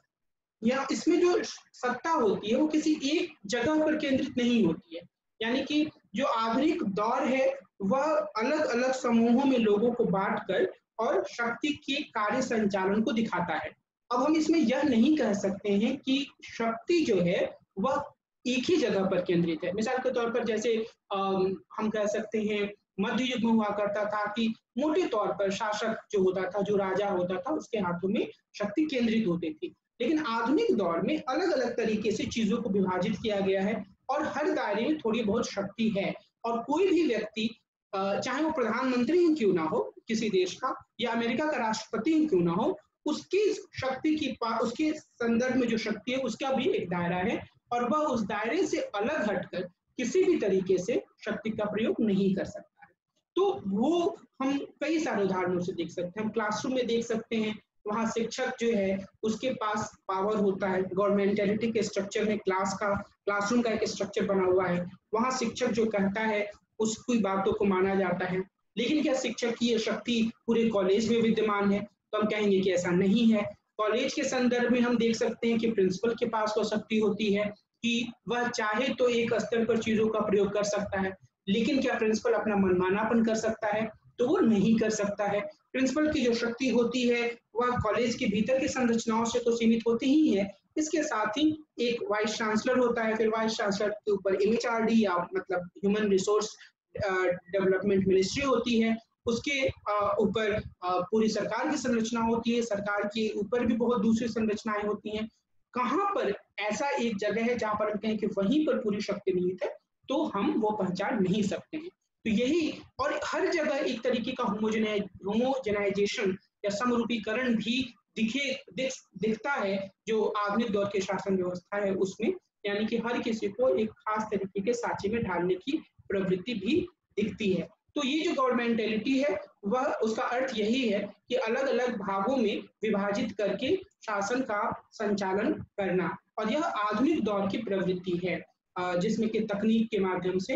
या इसमें जो सत्ता होती है, वो किसी एक जगह पर केंद्रित नहीं होती है। यानी कि जो आधुनिक दौर है वह अलग अलग समूहों में लोगों को बांट कर और शक्ति के कार्य संचालन को दिखाता है। अब हम इसमें यह नहीं कह सकते हैं कि शक्ति जो है, वह एक ही जगह पर केंद्रित है। मिसाल के तौर पर जैसे हम कह सकते हैं, मध्य युग में हुआ करता था कि मोटे तौर पर शासक जो होता था, जो राजा होता था, उसके हाथों में शक्ति केंद्रित होती थी। लेकिन आधुनिक दौर में अलग अलग तरीके से चीज़ों को विभाजित किया गया है और हर दायरे में थोड़ी बहुत शक्ति है और कोई भी व्यक्ति चाहे वो प्रधानमंत्री ही क्यों ना हो, किसी देश का, या अमेरिका का राष्ट्रपति ही क्यों ना हो, उसकी शक्ति की उसके संदर्भ में जो शक्ति है, उसका भी एक दायरा है और वह उस दायरे से अलग हटकर किसी भी तरीके से शक्ति का प्रयोग नहीं कर सकता है। तो वो हम कई सारे उदाहरणों से देख सकते हैं। हम क्लासरूम में देख सकते हैं, वहाँ शिक्षक जो है, उसके पास पावर होता है गवर्नमेंटेलिटी के स्ट्रक्चर में क्लास का क्लासरूम का एक स्ट्रक्चर बना हुआ है, वहाँ शिक्षक जो कहता है उसकी बातों को माना जाता है। लेकिन क्या शिक्षक की ये शक्ति पूरे कॉलेज में विद्यमान है? तो हम कहेंगे कि ऐसा नहीं है। कॉलेज के संदर्भ में हम देख सकते हैं कि प्रिंसिपल के पास वो शक्ति होती है कि वह चाहे तो एक स्तर पर चीज़ों का प्रयोग कर सकता है, लेकिन क्या प्रिंसिपल अपना मनमानापन कर सकता है? तो वो नहीं कर सकता है। प्रिंसिपल की जो शक्ति होती है, वह कॉलेज के भीतर की संरचनाओं से तो सीमित होती ही है इसके साथ ही एक वाइस चांसलर होता है, फिर वाइस चांसलर के ऊपर एम या मतलब ह्यूमन रिसोर्स डेवलपमेंट मिनिस्ट्री होती है। उसके ऊपर पूरी सरकार की संरचना होती है। सरकार के ऊपर भी बहुत दूसरी संरचनाएँ होती हैं। कहाँ पर ऐसा एक जगह है जहाँ पर हम कहें कि वहीं पर पूरी शक्ति निहित है तो हम वो पहचान नहीं सकते हैं। तो यही, और हर जगह एक तरीके का होमोजेनाइजेशन या समरूपीकरण भी दिखे, दिख, दिखता है जो आधुनिक दौर के शासन व्यवस्था है उसमें, यानी कि हर किसी को एक खास तरीके के साँचे में ढालने की प्रवृत्ति भी दिखती है। तो ये जो गवर्नमेंटेलिटी है, वह, उसका अर्थ यही है कि अलग अलग भागों में विभाजित करके शासन का संचालन करना। और यह आधुनिक दौर की प्रवृत्ति है जिसमें कि तकनीक के माध्यम से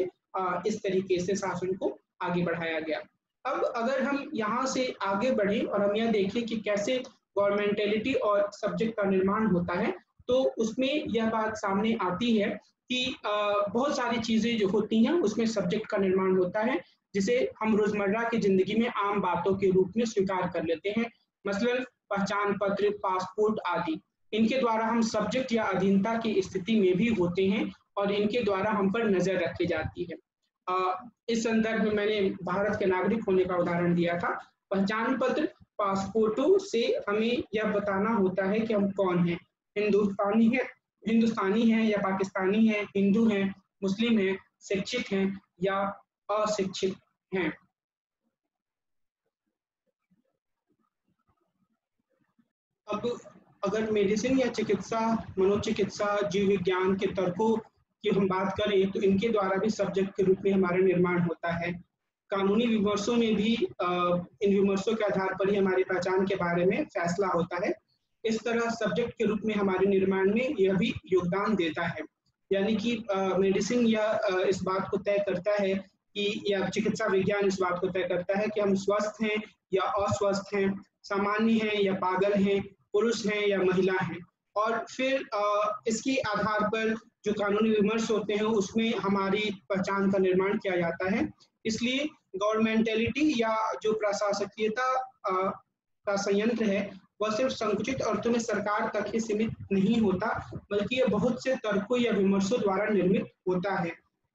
इस तरीके से शासन को आगे बढ़ाया गया। अब अगर हम यहाँ से आगे बढ़े और हम यह देखें कि कैसे गवर्नमेंटेलिटी और सब्जेक्ट का निर्माण होता है तो उसमें यह बात सामने आती है कि बहुत सारी चीज़ें जो होती हैं, उसमें सब्जेक्ट का निर्माण होता है, जिसे हम रोज़मर्रा की ज़िंदगी में आम बातों के रूप में स्वीकार कर लेते हैं, मसलन पहचान पत्र पासपोर्ट आदि। इनके द्वारा हम सब्जेक्ट या अधीनता की स्थिति में भी होते हैं और इनके द्वारा हम पर नज़र रखी जाती है। इस संदर्भ में मैंने भारत के नागरिक होने का उदाहरण दिया था। पहचान पत्र पासपोर्टों से हमें यह बताना होता है कि हम कौन हैं। हिंदुस्तानी है, हिंदुस्तानी हैं या पाकिस्तानी हैं, हिंदू हैं, मुस्लिम हैं, शिक्षित हैं या अशिक्षित हैं। अब अगर मेडिसिन या चिकित्सा, मनोचिकित्सा जीव विज्ञान के तर्कों की हम बात करें तो इनके द्वारा भी सब्जेक्ट के रूप में हमारा निर्माण होता है। कानूनी विमर्शों में भी इन विमर्शों के आधार पर ही हमारी पहचान के बारे में फैसला होता है। इस तरह सब्जेक्ट के रूप में हमारे निर्माण में यह भी योगदान देता है। यानी कि मेडिसिन या इस बात को तय करता है कि, या चिकित्सा विज्ञान इस बात को तय करता है कि हम स्वस्थ हैं या अस्वस्थ हैं, सामान्य हैं या पागल हैं, पुरुष हैं या महिला हैं। और फिर इसके आधार पर जो कानूनी विमर्श होते हैं, उसमें हमारी पहचान का निर्माण किया जाता है। इसलिए गवर्नमेंटेलिटी या जो प्रशासकीयता का संयंत्र है, वह सिर्फ़ संकुचित अर्थों में सरकार तक ही सीमित नहीं होता, बल्कि यह बहुत से तर्कों या विमर्शों द्वारा निर्मित होता है।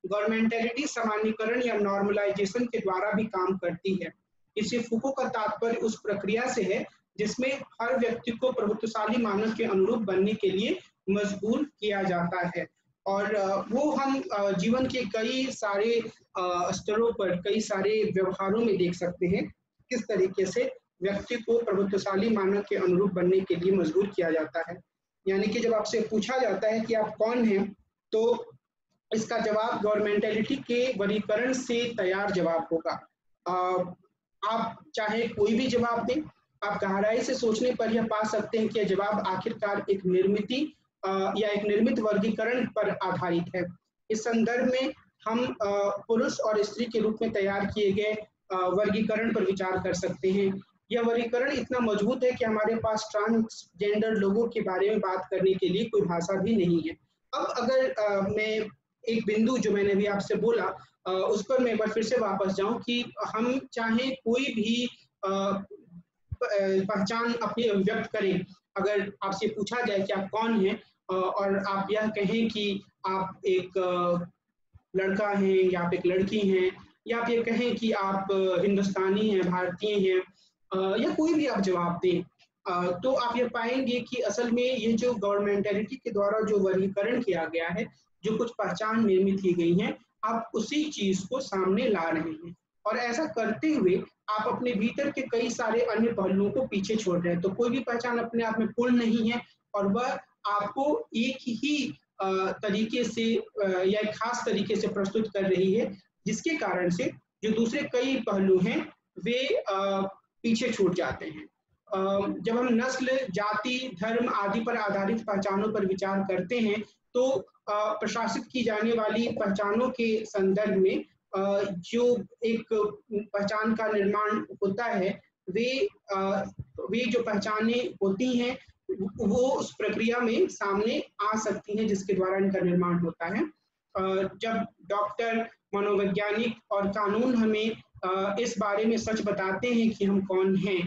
गवर्नमेंटेलिटी सामान्यकरण या नॉर्मलाइजेशन के द्वारा भी काम करती है। इसे फुको का तात्पर्य उस प्रक्रिया से है, जिसमें हर व्यक्ति को प्रभुत्वशाली मानव के अनुरूप बनने के लिए मजबूर किया जाता है। और वो हम जीवन के कई सारे स्तरों पर, कई सारे व्यवहारों में देख सकते हैं, किस तरीके से व्यक्ति को प्रभुत्वशाली मानव के अनुरूप बनने के लिए मजबूर किया जाता है। यानी कि जब आपसे पूछा जाता है कि आप कौन हैं तो इसका जवाब गवर्नमेंटेलिटी के वर्गीकरण से तैयार जवाब होगा। आप चाहे कोई भी जवाब दें, आप गहराई से सोचने पर यह पा सकते हैं कि यह जवाब आखिरकार एक निर्मित या एक निर्मित वर्गीकरण पर आधारित है। इस संदर्भ में हम पुरुष और स्त्री के रूप में तैयार किए गए वर्गीकरण पर विचार कर सकते हैं। यह वर्गीकरण इतना मज़बूत है कि हमारे पास ट्रांसजेंडर लोगों के बारे में बात करने के लिए कोई भाषा भी नहीं है। अब अगर आ, मैं एक बिंदु जो मैंने अभी आपसे बोला आ, उस पर मैं एक बार फिर से वापस जाऊँ कि हम चाहे कोई भी पहचान अपनी व्यक्त करें। अगर आपसे पूछा जाए कि आप कौन हैं और आप यह कहें कि आप एक लड़का हैं या आप एक लड़की हैं, या आप ये कहें कि आप हिंदुस्तानी हैं, भारतीय हैं या कोई भी आप जवाब दें तो आप ये पाएँगे कि असल में ये जो गवर्नमेंटेलिटी के द्वारा जो वर्गीकरण किया गया है, जो कुछ पहचान निर्मित की गई है, आप उसी चीज़ को सामने ला रहे हैं। और ऐसा करते हुए आप अपने भीतर के कई सारे अन्य पहलुओं को पीछे छोड़ रहे हैं। तो कोई भी पहचान अपने आप में पूर्ण नहीं है और वह आपको एक ही तरीके से या एक खास तरीके से प्रस्तुत कर रही है, जिसके कारण से जो दूसरे कई पहलू हैं, वे पीछे छूट जाते हैं। जब हम नस्ल, जाति, धर्म आदि पर आधारित पहचानों पर विचार करते हैं तो प्रशासित की जाने वाली पहचानों के संदर्भ में जो एक पहचान का निर्माण होता है, वे वे जो पहचाने होती हैं वो उस प्रक्रिया में सामने आ सकती हैं जिसके द्वारा इनका निर्माण होता है। जब डॉक्टर, मनोवैज्ञानिक और कानून हमें इस बारे में सच बताते हैं कि हम कौन हैं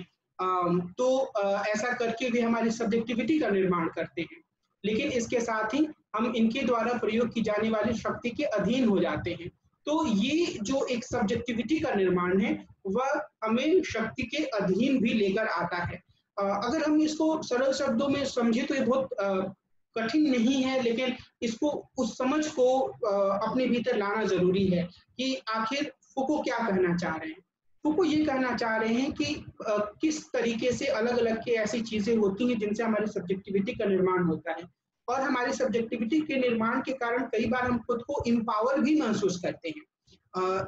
तो ऐसा करके वे हमारी सब्जेक्टिविटी का निर्माण करते हैं। लेकिन इसके साथ ही हम इनके द्वारा प्रयोग की जाने वाली शक्ति के अधीन हो जाते हैं। तो ये जो एक सब्जेक्टिविटी का निर्माण है, वह हमें शक्ति के अधीन भी लेकर आता है। अगर हम इसको सरल शब्दों में समझे तो ये बहुत कठिन नहीं है, लेकिन इसको उस समझ को अपने भीतर लाना ज़रूरी है कि आखिर फुको क्या कहना चाह रहे हैं। फुको ये कहना चाह रहे हैं कि किस तरीके से अलग अलग के ऐसी चीज़ें होती हैं जिनसे हमारी सब्जेक्टिविटी का निर्माण होता है। और हमारी सब्जेक्टिविटी के निर्माण के कारण कई बार हम खुद को इम्पावर भी महसूस करते हैं।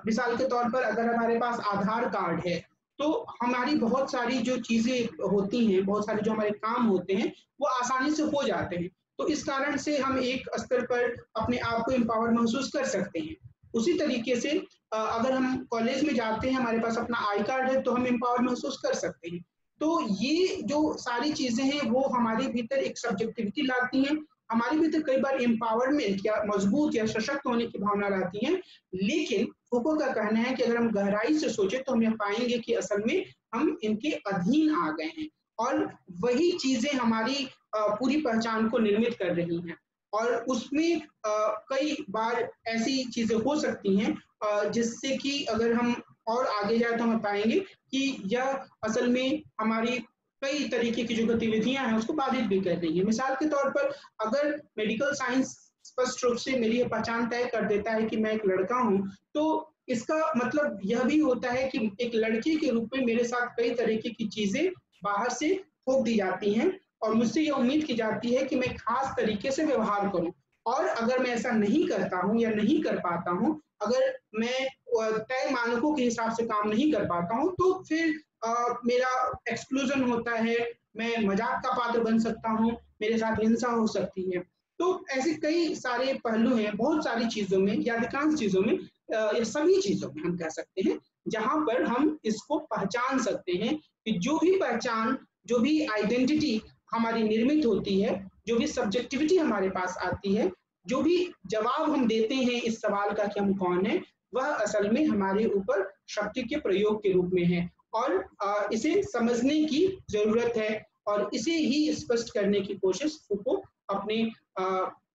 मिसाल के तौर पर अगर हमारे पास आधार कार्ड है तो हमारी बहुत सारी जो चीज़ें होती हैं, बहुत सारे जो हमारे काम होते हैं, वो आसानी से हो जाते हैं। तो इस कारण से हम एक स्तर पर अपने आप को एम्पावर महसूस कर सकते हैं। उसी तरीके से अगर हम कॉलेज में जाते हैं, हमारे पास अपना आई कार्ड है तो हम एम्पावर महसूस कर सकते हैं। तो ये जो सारी चीज़ें हैं, वो हमारे भीतर एक सब्जेक्टिविटी लाती हैं। हमारे भीतर कई बार एम्पावरमेंट या मज़बूत या सशक्त होने की भावना लाती हैं। लेकिन फूको का कहना है कि अगर हम गहराई से सोचे तो हम यह पाएँगे कि असल में हम इनके अधीन आ गए हैं और वही चीज़ें हमारी पूरी पहचान को निर्मित कर रही हैं। और उसमें कई बार ऐसी चीज़ें हो सकती हैं जिससे कि अगर हम और आगे जाए तो हम पाएँगे कि यह असल में हमारी कई तरीके की जो गतिविधियाँ हैं उसको बाधित भी कर रही है। मिसाल के तौर पर अगर मेडिकल साइंस स्पष्ट रूप से मेरी पहचान तय कर देता है कि मैं एक लड़का हूँ। तो इसका मतलब यह भी होता है कि एक लड़की के रूप में मेरे साथ कई तरीके की चीज़ें बाहर से थोप दी जाती हैं और मुझसे ये उम्मीद की जाती है कि मैं खास तरीके से व्यवहार करूँ। और अगर मैं ऐसा नहीं करता हूँ या नहीं कर पाता हूँ अगर मैं तय मानकों के हिसाब से काम नहीं कर पाता हूँ तो फिर आ, मेरा एक्सक्लूजन होता है मैं मज़ाक का पात्र बन सकता हूँ मेरे साथ हिंसा हो सकती है। तो ऐसे कई सारे पहलू हैं, बहुत सारी चीज़ों में या अधिकांश चीज़ों में या सभी चीज़ों में हम कह सकते हैं, जहाँ पर हम इसको पहचान सकते हैं कि जो भी पहचान, जो भी आइडेंटिटी हमारी निर्मित होती है, जो भी सब्जेक्टिविटी हमारे पास आती है, जो भी जवाब हम देते हैं इस सवाल का कि हम कौन है, वह असल में हमारे ऊपर शक्ति के प्रयोग के रूप में है। और इसे समझने की ज़रूरत है और इसे ही स्पष्ट करने की कोशिश फूको अपने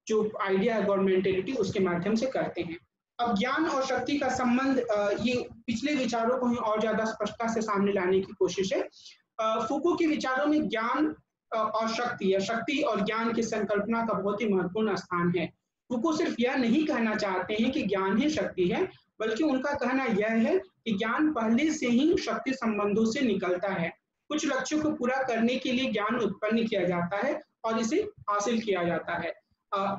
जो आइडिया है गवर्नमेंटेलिटी उसके माध्यम से करते हैं। अब ज्ञान और शक्ति का संबंध ये पिछले विचारों को ही और ज़्यादा स्पष्टता से सामने लाने की कोशिश है। फूको के विचारों में ज्ञान और शक्ति, या शक्ति और ज्ञान की संकल्पना का बहुत ही महत्वपूर्ण स्थान है। फूको सिर्फ़ यह नहीं कहना चाहते हैं कि ज्ञान ही शक्ति है, बल्कि उनका कहना यह है कि ज्ञान पहले से ही शक्ति संबंधों से निकलता है। कुछ लक्ष्यों को पूरा करने के लिए ज्ञान उत्पन्न किया जाता है और इसे हासिल किया जाता है।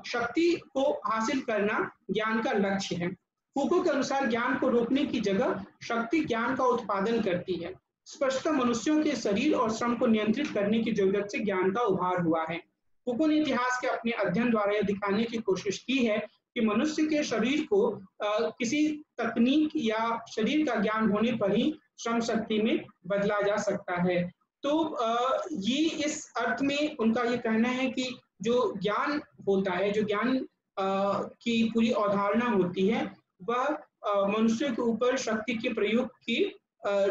शक्ति को हासिल करना ज्ञान का लक्ष्य है। फूको के अनुसार ज्ञान को रोकने की जगह शक्ति ज्ञान का उत्पादन करती है। स्पष्टता मनुष्यों के शरीर और श्रम को नियंत्रित करने की ज़रूरत से ज्ञान का उभार हुआ है। फूको ने इतिहास के अपने अध्ययन द्वारा यह दिखाने की कोशिश की है कि मनुष्य के शरीर को आ, किसी तकनीक या शरीर का ज्ञान होने पर ही श्रम शक्ति में बदला जा सकता है। तो ये इस अर्थ में उनका ये कहना है कि जो ज्ञान होता है, जो ज्ञान की पूरी अवधारणा होती है, वह मनुष्य के ऊपर शक्ति के प्रयोग के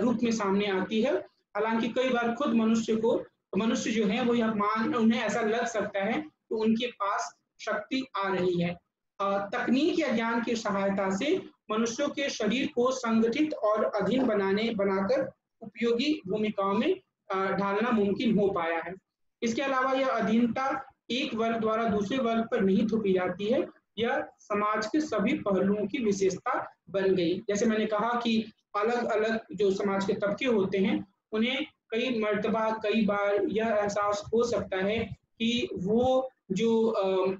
रूप में सामने आती है। हालाँकि कई बार खुद मनुष्य को, मनुष्य जो है वो यह मान, उन्हें ऐसा लग सकता है कि उनके पास शक्ति आ रही है। तकनीक या ज्ञान की सहायता से मनुष्यों के शरीर को संगठित और अधीन बनाने, बनाकर उपयोगी भूमिकाओं में ढालना मुमकिन हो पाया है। इसके अलावा यह अधीनता एक वर्ग द्वारा दूसरे वर्ग पर नहीं थोपी जाती है, यह समाज के सभी पहलुओं की विशेषता बन गई। जैसे मैंने कहा कि अलग अलग जो समाज के तबके होते हैं, उन्हें कई मर्तबा, कई बार यह एहसास हो सकता है कि वो जो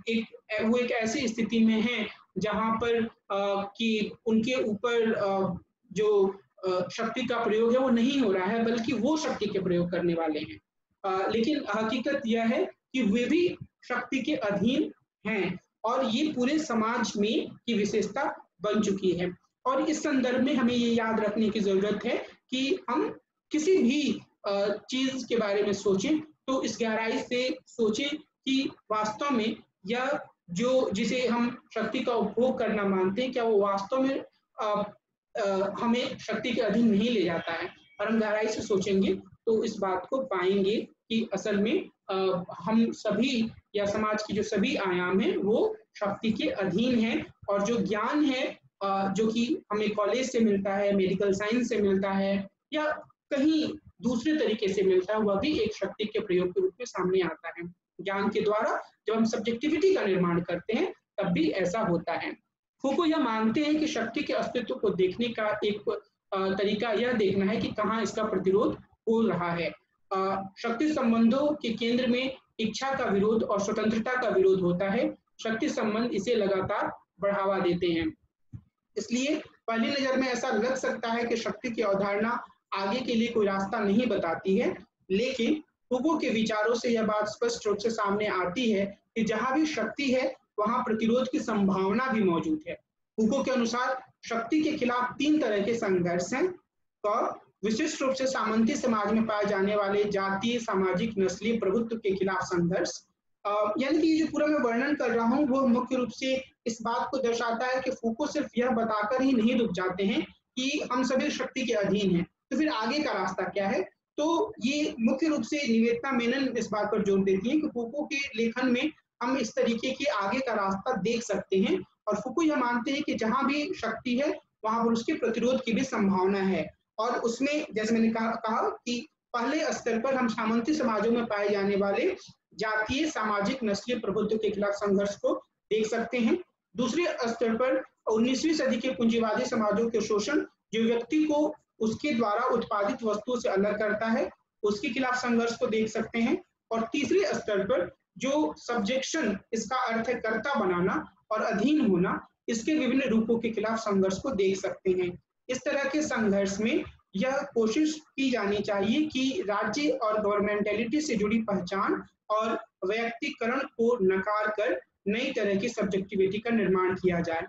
एक, वो एक ऐसी स्थिति में है जहाँ पर कि उनके ऊपर जो शक्ति का प्रयोग है, वो नहीं हो रहा है, बल्कि वो शक्ति के प्रयोग करने वाले हैं। लेकिन हकीकत यह है कि वे भी शक्ति के अधीन हैं और ये पूरे समाज में की विशेषता बन चुकी है। और इस संदर्भ में हमें ये याद रखने की ज़रूरत है कि हम किसी भी चीज़ के बारे में सोचें तो इस गहराई से सोचें कि वास्तव में यह जो, जिसे हम शक्ति का उपभोग करना मानते हैं, क्या वो वास्तव में हमें शक्ति के अधीन नहीं ले जाता है। और हम गहराई से सोचेंगे तो इस बात को पाएँगे कि असल में हम सभी या समाज की जो सभी आयाम है, वो शक्ति के अधीन है और जो ज्ञान है जो कि हमें कॉलेज से मिलता है मेडिकल साइंस से मिलता है या कहीं दूसरे तरीके से मिलता है, वह भी एक शक्ति के प्रयोग के रूप में सामने आता है। ज्ञान के द्वारा जब हम सब्जेक्टिविटी का निर्माण करते हैं, तब भी ऐसा होता है। फूको यह मानते हैं कि शक्ति के अस्तित्व को देखने का एक तरीका यह देखना है कि कहाँ इसका प्रतिरोध हो रहा है। शक्ति संबंधों के केंद्र में इच्छा का विरोध और स्वतंत्रता का विरोध होता है। शक्ति संबंध इसे लगातार बढ़ावा देते हैं। इसलिए पहली नज़र में ऐसा लग सकता है कि शक्ति की अवधारणा आगे के लिए कोई रास्ता नहीं बताती है, लेकिन हुगो के विचारों से यह बात स्पष्ट रूप से सामने आती है कि जहाँ भी शक्ति है वहाँ प्रतिरोध की संभावना भी मौजूद है। हुगो के अनुसार, शक्ति के खिलाफ तीन तरह के संघर्ष हैं। तो विशिष्ट रूप से सामंती समाज में पाए जाने वाले जातीय, सामाजिक, नस्लीय प्रभुत्व के खिलाफ संघर्ष। यानी कि ये जो पूरा मैं वर्णन कर रहा हूँ, वो मुख्य रूप से इस बात को दर्शाता है कि फूको सिर्फ़ यह बताकर ही नहीं रुक जाते हैं कि हम सभी शक्ति के अधीन हैं। तो फिर आगे का रास्ता क्या है? तो ये मुख्य रूप से निवेदना मेनन इस बात पर ज़ोर देती है कि फूको के लेखन में हम इस तरीके के आगे का रास्ता देख सकते हैं और फूको यह मानते हैं कि जहाँ भी शक्ति है वहाँ पर उसके प्रतिरोध की भी संभावना है। और उसमें जैसे मैंने कहा, कहा कि पहले स्तर पर हम सामंती समाजों में पाए जाने वाले जातीय सामाजिक नस्लीय प्रभुत्व के खिलाफ संघर्ष को देख सकते हैं। दूसरे स्तर पर उन्नीसवीं सदी के पूंजीवादी समाजों के शोषण जो व्यक्ति को उसके द्वारा उत्पादित वस्तुओं से अलग करता है उसके खिलाफ संघर्ष को देख सकते हैं। और तीसरे स्तर पर जो सब्जेक्शन इसका अर्थ है कर्ता बनाना और अधीन होना, इसके विभिन्न रूपों के खिलाफ संघर्ष को देख सकते हैं। इस तरह के संघर्ष में यह कोशिश की जानी चाहिए कि राज्य और गवर्नमेंटेलिटी से जुड़ी पहचान और व्यक्तिकरण को नकार कर नई तरह की सब्जेक्टिविटी का निर्माण किया जाए।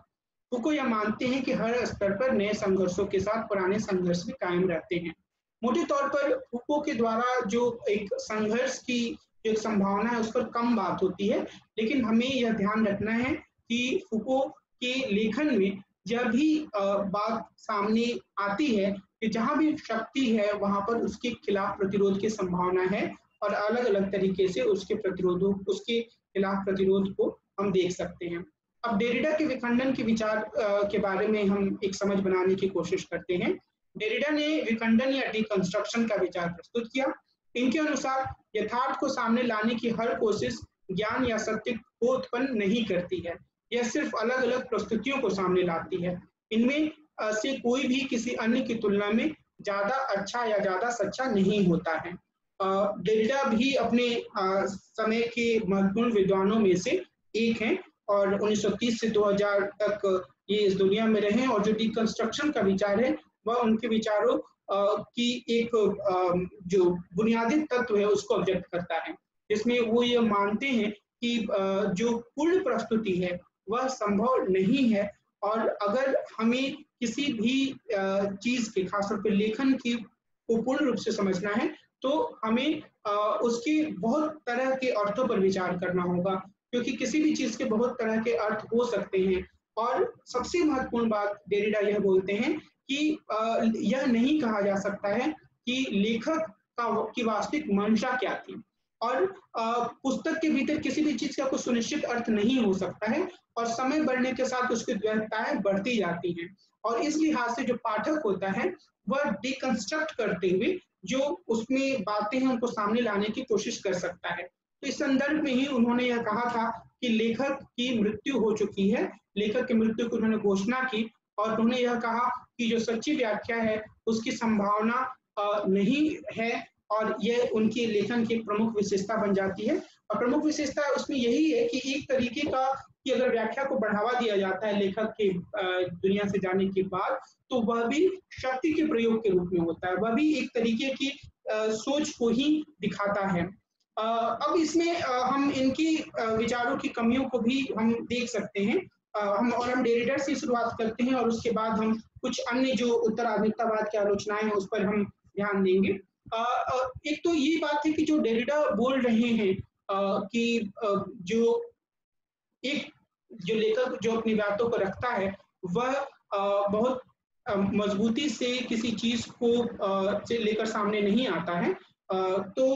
फुको यह मानते हैं कि हर स्तर पर नए संघर्षों के साथ पुराने संघर्ष भी कायम रहते हैं। मोटे तौर पर फुको के द्वारा जो एक संघर्ष की जो एक संभावना है उस पर कम बात होती है। लेकिन हमें यह ध्यान रखना है कि फुको के लेखन में यह भी बात सामने आती है कि जहाँ भी शक्ति है, वहाँ पर उसके खिलाफ प्रतिरोध की संभावना है और अलग अलग तरीके से उसके प्रतिरोधों, उसके खिलाफ प्रतिरोध को हम देख सकते हैं। अब डेरिडा के विखंडन के विचार के बारे में हम एक समझ बनाने की कोशिश करते हैं। डेरिडा ने विखंडन या डिकंस्ट्रक्शन का विचार प्रस्तुत किया। इनके अनुसार यथार्थ को सामने लाने की हर कोशिश ज्ञान या सत्य को उत्पन्न नहीं करती है। यह सिर्फ़ अलग अलग प्रस्तुतियों को सामने लाती है। इनमें से कोई भी किसी अन्य की तुलना में ज़्यादा अच्छा या ज़्यादा सच्चा नहीं होता है। डेरिडा भी अपने समय के महत्वपूर्ण विद्वानों में से एक हैं और 1930 से 2000 तक ये इस दुनिया में रहे और जो डिकंस्ट्रक्शन का विचार है, वह उनके विचारों की एक जो बुनियादी तत्व है उसको ऑब्जेक्ट करता है। जिसमें वो ये मानते हैं कि जो पूर्ण प्रस्तुति है, वह संभव नहीं है। और अगर हमें किसी भी चीज़ के खासतौर पर लेखन की को पूर्ण रूप से समझना है तो हमें उसके बहुत तरह के अर्थों पर विचार करना होगा। क्योंकि किसी भी चीज़ के बहुत तरह के अर्थ हो सकते हैं। और सबसे महत्वपूर्ण बात डेरिडा यह बोलते हैं कि यह नहीं कहा जा सकता है कि लेखक का की वास्तविक मंशा क्या थी। और पुस्तक के भीतर किसी भी चीज़ का कोई सुनिश्चित अर्थ नहीं हो सकता है और समय बढ़ने के साथ उसकी द्वैताएँ बढ़ती जाती हैं। और इस लिहाज से जो पाठक होता है, वह डिकंस्ट्रक्ट करते हुए जो उसमें बातें हैं, उनको सामने लाने की कोशिश कर सकता है। तो इस संदर्भ में ही उन्होंने यह कहा था कि लेखक की मृत्यु हो चुकी है, लेखक की मृत्यु की उन्होंने घोषणा की और उन्होंने यह कहा कि जो सच्ची व्याख्या है, उसकी संभावना नहीं है और यह उनकी लेखन की प्रमुख विशेषता बन जाती है। और प्रमुख विशेषता उसमें यही है कि एक तरीके का कि अगर व्याख्या को बढ़ावा दिया जाता है लेखक के दुनिया से जाने के बाद तो वह भी शक्ति के प्रयोग के रूप में होता है। वह भी एक तरीके की सोच को ही दिखाता है। अब इसमें हम इनकी विचारों की कमियों को भी हम देख सकते हैं। हम और हम डेरिडर से शुरुआत करते हैं और उसके बाद हम कुछ अन्य जो उत्तर आधुनिकतावाद की आलोचनाएँ हैं, उस पर हम ध्यान देंगे। एक तो ये बात है कि जो डेरिडा बोल रहे हैं कि जो एक, जो लेखक जो अपनी बातों को रखता है, वह बहुत मजबूती से किसी चीज़ को लेकर सामने नहीं आता है। तो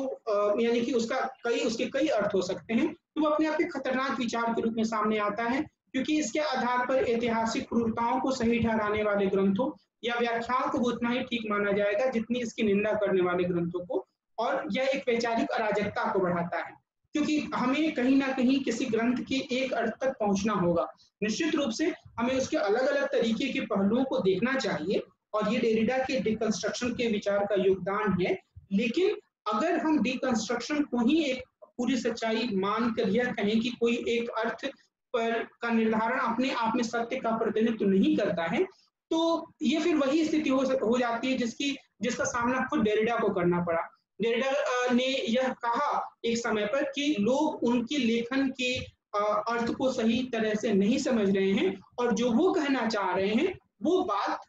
यानी कि उसका कई, उसके कई अर्थ हो सकते हैं। तो वो अपने आप एक खतरनाक विचार के रूप में सामने आता है। क्योंकि इसके आधार पर ऐतिहासिक क्रूरताओं को सही ठहराने वाले ग्रंथों या व्याख्याओं को उतना ही ठीक माना जाएगा जितनी इसकी निंदा करने वाले ग्रंथों को, और यह एक वैचारिक अराजकता को बढ़ाता है। क्योंकि हमें कहीं ना कहीं किसी ग्रंथ के एक अर्थ तक पहुँचना होगा। निश्चित रूप से हमें उसके अलग अलग तरीके के पहलुओं को देखना चाहिए, और ये डेरिडा के डिकंस्ट्रक्शन के विचार का योगदान है। लेकिन अगर हम डिकंस्ट्रक्शन को ही एक पूरी सच्चाई मान कर यह कहें कि कोई एक अर्थ पर का निर्धारण अपने आप में सत्य का प्रतिनिधित्व नहीं करता है तो ये फिर वही स्थिति हो, हो जाती है जिसकी जिसका सामना खुद डेरिडा को करना पड़ा। डेरिडा ने यह कहा एक समय पर कि लोग उनके लेखन के अर्थ को सही तरह से नहीं समझ रहे हैं और जो वो कहना चाह रहे हैं वो बात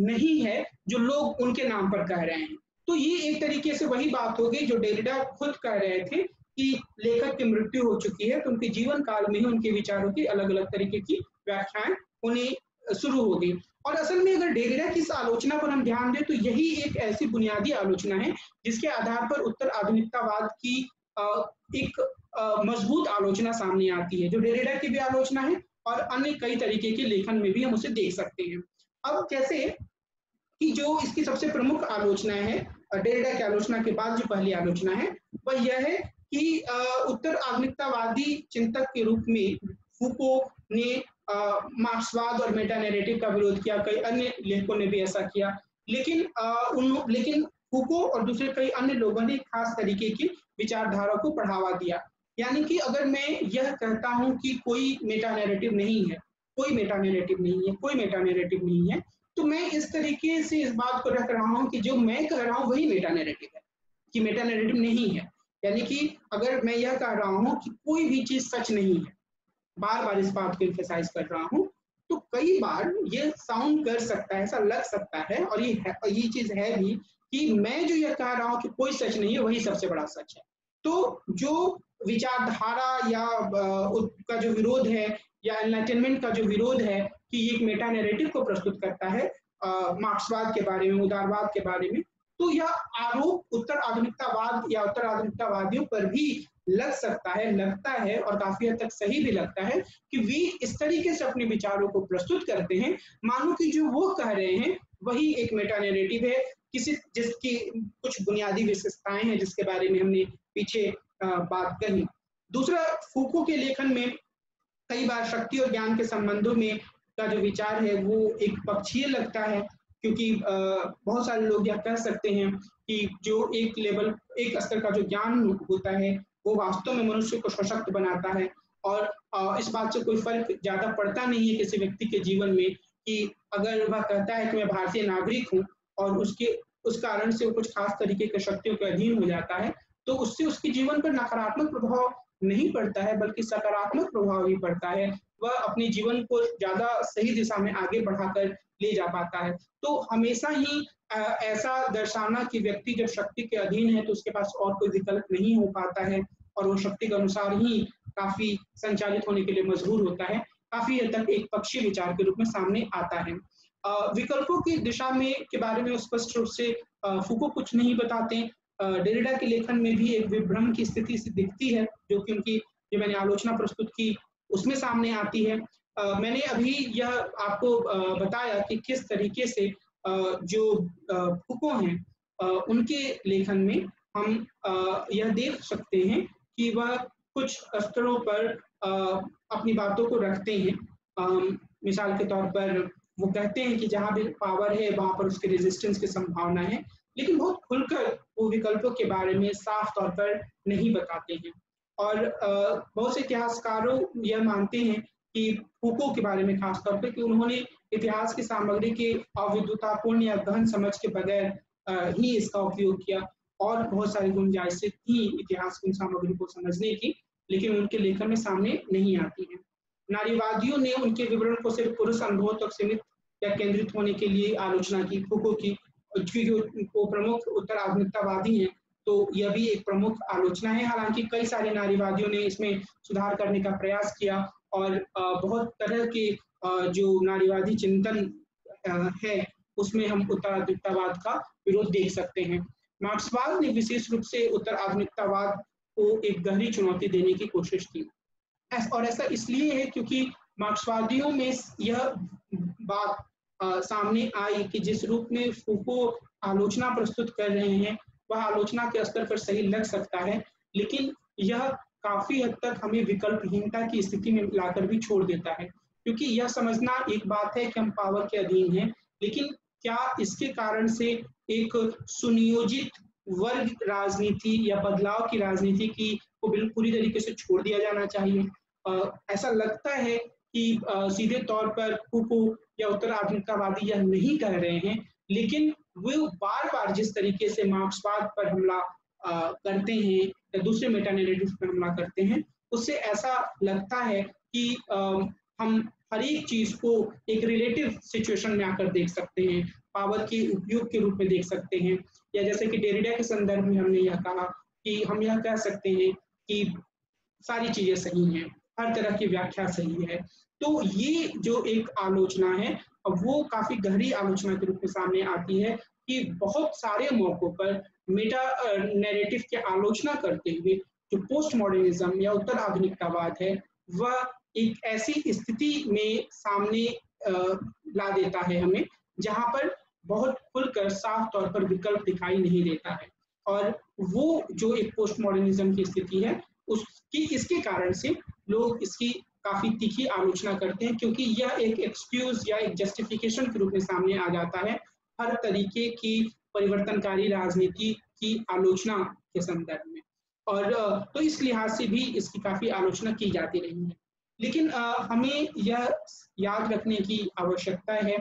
नहीं है जो लोग उनके नाम पर कह रहे हैं। तो ये एक तरीके से वही बात होगी जो डेरिडा खुद कह रहे थे कि लेखक की मृत्यु हो चुकी है तो उनके जीवन काल में ही उनके विचारों की अलग अलग तरीके की व्याख्याएँ उन्हें शुरू हो गई। और असल में अगर डेगरा की इस आलोचना पर हम ध्यान दें तो यही एक ऐसी बुनियादी आलोचना है, जिसके आधार पर उत्तर आधुनिकतावाद की एक मज़बूत आलोचना सामने आती है, जो डेरेडा की भी आलोचना है और अन्य कई तरीके के लेखन में भी हम उसे देख सकते हैं। अब जैसे कि जो इसकी सबसे प्रमुख आलोचना है डेरेडा की आलोचना के बाद जो पहली आलोचना है, वह यह है कि उत्तर आधुनिकतावादी चिंतक के रूप में फूको ने मार्क्सवाद और मेटा नेरेटिव का विरोध किया, कई अन्य लेखकों ने भी ऐसा किया। लेकिन उन लेकिन फूको और दूसरे कई अन्य लोगों ने खास तरीके की विचारधारा को बढ़ावा दिया। यानी कि अगर मैं यह कहता हूँ कि कोई मेटा नेरेटिव नहीं है, कोई मेटा नेरेटिव नहीं है, कोई मेटा नेरेटिव नहीं है तो मैं इस तरीके से इस बात को रख रहा हूँ कि जो मैं कह रहा हूँ वही मेटा नेरेटिव है, कि मेटा नेरेटिव नहीं है। यानी कि अगर मैं यह कह रहा हूँ कि कोई भी चीज़ सच नहीं है बार बार इस बात को इम्फेसाइज कर रहा हूँ तो कई बार ये साउंड कर सकता है ऐसा लग सकता है और ये है, ये चीज़ है भी कि मैं जो यह कह रहा हूँ कि कोई सच नहीं है वही सबसे बड़ा सच है। तो जो विचारधारा या का जो विरोध है या एनलाइटनमेंट का जो विरोध है कि एक मेटा नैरेटिव को प्रस्तुत करता है मार्क्सवाद के बारे में उदारवाद के बारे में तो यह आरोप उत्तर आधुनिकतावाद या उत्तर आधुनिकतावादियों पर भी लग सकता है, लगता है और काफ़ी हद तक सही भी लगता है कि वे इस तरीके से अपने विचारों को प्रस्तुत करते हैं। मानो कि जो वो कह रहे हैं, वही एक मेटा नेरेटिव है, किसी, जिसकी कुछ बुनियादी विशेषताएँ हैं, जिसके बारे में हमने पीछे बात कही दूसरा, फूको के लेखन में कई बार शक्ति और ज्ञान के संबंधों में का जो विचार है, वो एक पक्षीय लगता है। क्योंकि बहुत सारे लोग यह कह सकते हैं कि जो एक लेवल, एक स्तर का जो ज्ञान होता है, वो वास्तव में मनुष्य को सशक्त बनाता है। और इस बात से कोई फ़र्क ज़्यादा पड़ता नहीं है किसी व्यक्ति के जीवन में कि अगर वह कहता है कि मैं भारतीय नागरिक हूँ और उसके, उस कारण से वो कुछ खास तरीके के शक्तियों के अधीन हो जाता है तो उससे उसके जीवन पर नकारात्मक प्रभाव नहीं पड़ता है, बल्कि सकारात्मक प्रभाव ही पड़ता है। वह अपने जीवन को ज़्यादा सही दिशा में आगे बढ़ाकर ले जा पाता है। तो हमेशा ही ऐसा दर्शाना कि व्यक्ति जब शक्ति के अधीन है तो उसके पास और कोई विकल्प नहीं हो पाता है और वो शक्ति के अनुसार ही काफ़ी संचालित होने के लिए मजबूर होता है। काफ़ी हद तक एक पक्षी विचार के रूप में सामने आता है। विकल्पों की दिशा में, के बारे में स्पष्ट रूप से फूको कुछ नहीं बताते। डेरिडा के लेखन में भी एक विभ्रम की स्थिति दिखती है, जो कि उनकी, जो मैंने आलोचना प्रस्तुत की उसमें सामने आती है। मैंने अभी यह आपको बताया कि किस तरीके से जो फुको हैं उनके लेखन में हम यह देख सकते हैं कि वह कुछ स्तरों पर अपनी बातों को रखते हैं। मिसाल के तौर पर वो कहते हैं कि जहाँ भी पावर है, वहाँ पर उसके रेजिस्टेंस की संभावना है, लेकिन बहुत खुलकर वो विकल्पों के बारे में साफ़ तौर पर नहीं बताते हैं। और बहुत से इतिहासकारों यह मानते हैं कि फूको के बारे में खासतौर पर कि उन्होंने इतिहास की सामग्री के अविद्युतापूर्ण या गहन समझ के बगैर ही इसका उपयोग किया और बहुत सारी गुंजाइशें थी इतिहास की सामग्री को समझने की, लेकिन उनके लेखन में सामने नहीं आती है। नारीवादियों ने उनके विवरण को सिर्फ़ पुरुष अनुभव तक सीमित या केंद्रित होने के लिए आलोचना की फूको की, क्योंकि वो प्रमुख उत्तर आधुनिकतावादी हैं। तो यह भी एक प्रमुख आलोचना है। हालाँकि कई सारे नारीवादियों ने इसमें सुधार करने का प्रयास किया और बहुत तरह के जो नारीवादी चिंतन है, उसमें हम उत्तर आधुनिकतावाद का विरोध देख सकते हैं। मार्क्सवाद ने विशेष रूप से उत्तर आधुनिकतावाद को एक गहरी चुनौती देने की कोशिश की। और ऐसा इसलिए है क्योंकि मार्क्सवादियों में यह बात सामने आई कि जिस रूप में फूको आलोचना प्रस्तुत कर रहे हैं वह आलोचना के स्तर पर सही लग सकता है लेकिन यह काफ़ी हद तक हमें विकल्पहीनता की स्थिति में लाकर भी छोड़ देता है। क्योंकि यह समझना एक बात है कि हम पावर के अधीन हैं लेकिन क्या इसके कारण से एक सुनियोजित वर्ग राजनीति या बदलाव की राजनीति की को बिल्कुल पूरी तरीके से छोड़ दिया जाना चाहिए? आ, ऐसा लगता है कि आ, सीधे तौर पर कुकु या उत्तर आधुनिकतावादी यह नहीं कह रहे हैं लेकिन वो बार बार जिस तरीके से मार्क्सवाद पर हमला करते हैं या दूसरे मेटा नेरेटिव पर हमला करते हैं, उससे ऐसा लगता है कि हम हर एक चीज़ को एक रिलेटिव सिचुएशन में आकर देख सकते हैं पावर के उपयोग के रूप में देख सकते हैं। या जैसे कि डेरिडा के संदर्भ में हमने यह कहा कि हम यह कह सकते हैं कि सारी चीज़ें सही हैं, हर तरह की व्याख्या सही है। तो ये जो एक आलोचना है वो काफ़ी गहरी आलोचना के रूप में सामने आती है कि बहुत सारे मौकों पर मेटा नैरेटिव की आलोचना करते हुए जो पोस्ट मॉडर्निज्म या उत्तर आधुनिकतावाद है, वह एक ऐसी स्थिति में सामने ला देता है हमें, जहाँ पर बहुत खुलकर साफ़ तौर पर विकल्प दिखाई नहीं देता है। और वो जो एक पोस्ट मॉडर्निज्म की स्थिति है, उसकी, इसके कारण से लोग इसकी काफ़ी तीखी आलोचना करते हैं, क्योंकि यह एक एक्सक्यूज या एक जस्टिफिकेशन के रूप में सामने आ जाता है हर तरीके की परिवर्तनकारी राजनीति की आलोचना के संदर्भ में। और तो इस लिहाज से भी इसकी काफ़ी आलोचना की जाती रही है। लेकिन हमें यह याद रखने की आवश्यकता है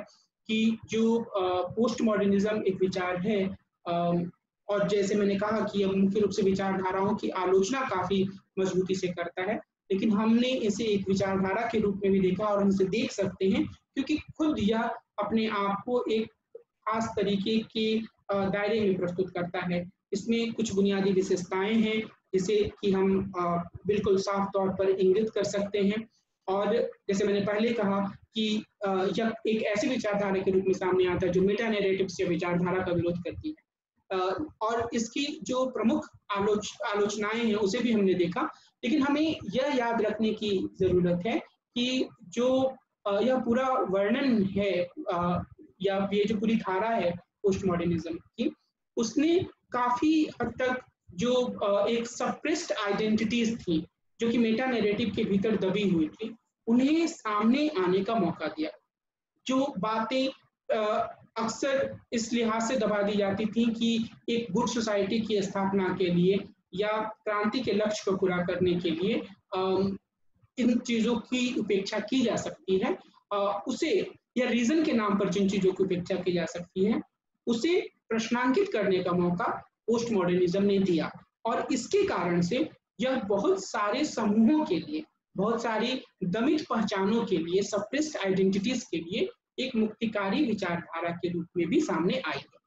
कि जो पोस्ट मॉडर्निज्म एक विचार है और जैसे मैंने कहा कि यह मुख्य रूप से विचारधाराओं की आलोचना काफ़ी मजबूती से करता है लेकिन हमने इसे एक विचारधारा के रूप में भी देखा और हम इसे देख सकते हैं, क्योंकि खुद यह अपने आप को एक खास तरीके के दायरे में प्रस्तुत करता है। इसमें कुछ बुनियादी विशेषताएँ हैं, जिसे कि हम बिल्कुल साफ़ तौर पर इंगित कर सकते हैं। और जैसे मैंने पहले कहा कि यह एक ऐसी विचारधारा के रूप में सामने आता है जो मेटा नेरेटिव से विचारधारा का विरोध करती है। और इसकी जो प्रमुख आलोच, आलोचनाएँ हैं, उसे भी हमने देखा। लेकिन हमें यह याद रखने की ज़रूरत है कि जो यह पूरा वर्णन है या ये जो पूरी धारा है पोस्ट मॉडर्निज्म की, उसने काफ़ी हद तक जो एक सप्रेस्ड आइडेंटिटीज थी, जो कि मेटा नैरेटिव के भीतर दबी हुई थी, उन्हें सामने आने का मौका दिया। जो बातें अक्सर इस लिहाज से दबा दी जाती थी कि एक गुड सोसाइटी की स्थापना के लिए या क्रांति के लक्ष्य को पूरा करने के लिए इन चीज़ों की उपेक्षा की जा सकती है। उसे, या रीजन के नाम पर जिन चीज़ों की उपेक्षा की जा सकती है, उसे प्रश्नांकित करने का मौका पोस्ट मॉडर्निज्म ने दिया। और इसके कारण से यह बहुत सारे समूहों के लिए, बहुत सारी दमित पहचानों के लिए सप्रेस्ड आइडेंटिटीज के लिए एक मुक्तिकारी विचारधारा के रूप में भी सामने आई है।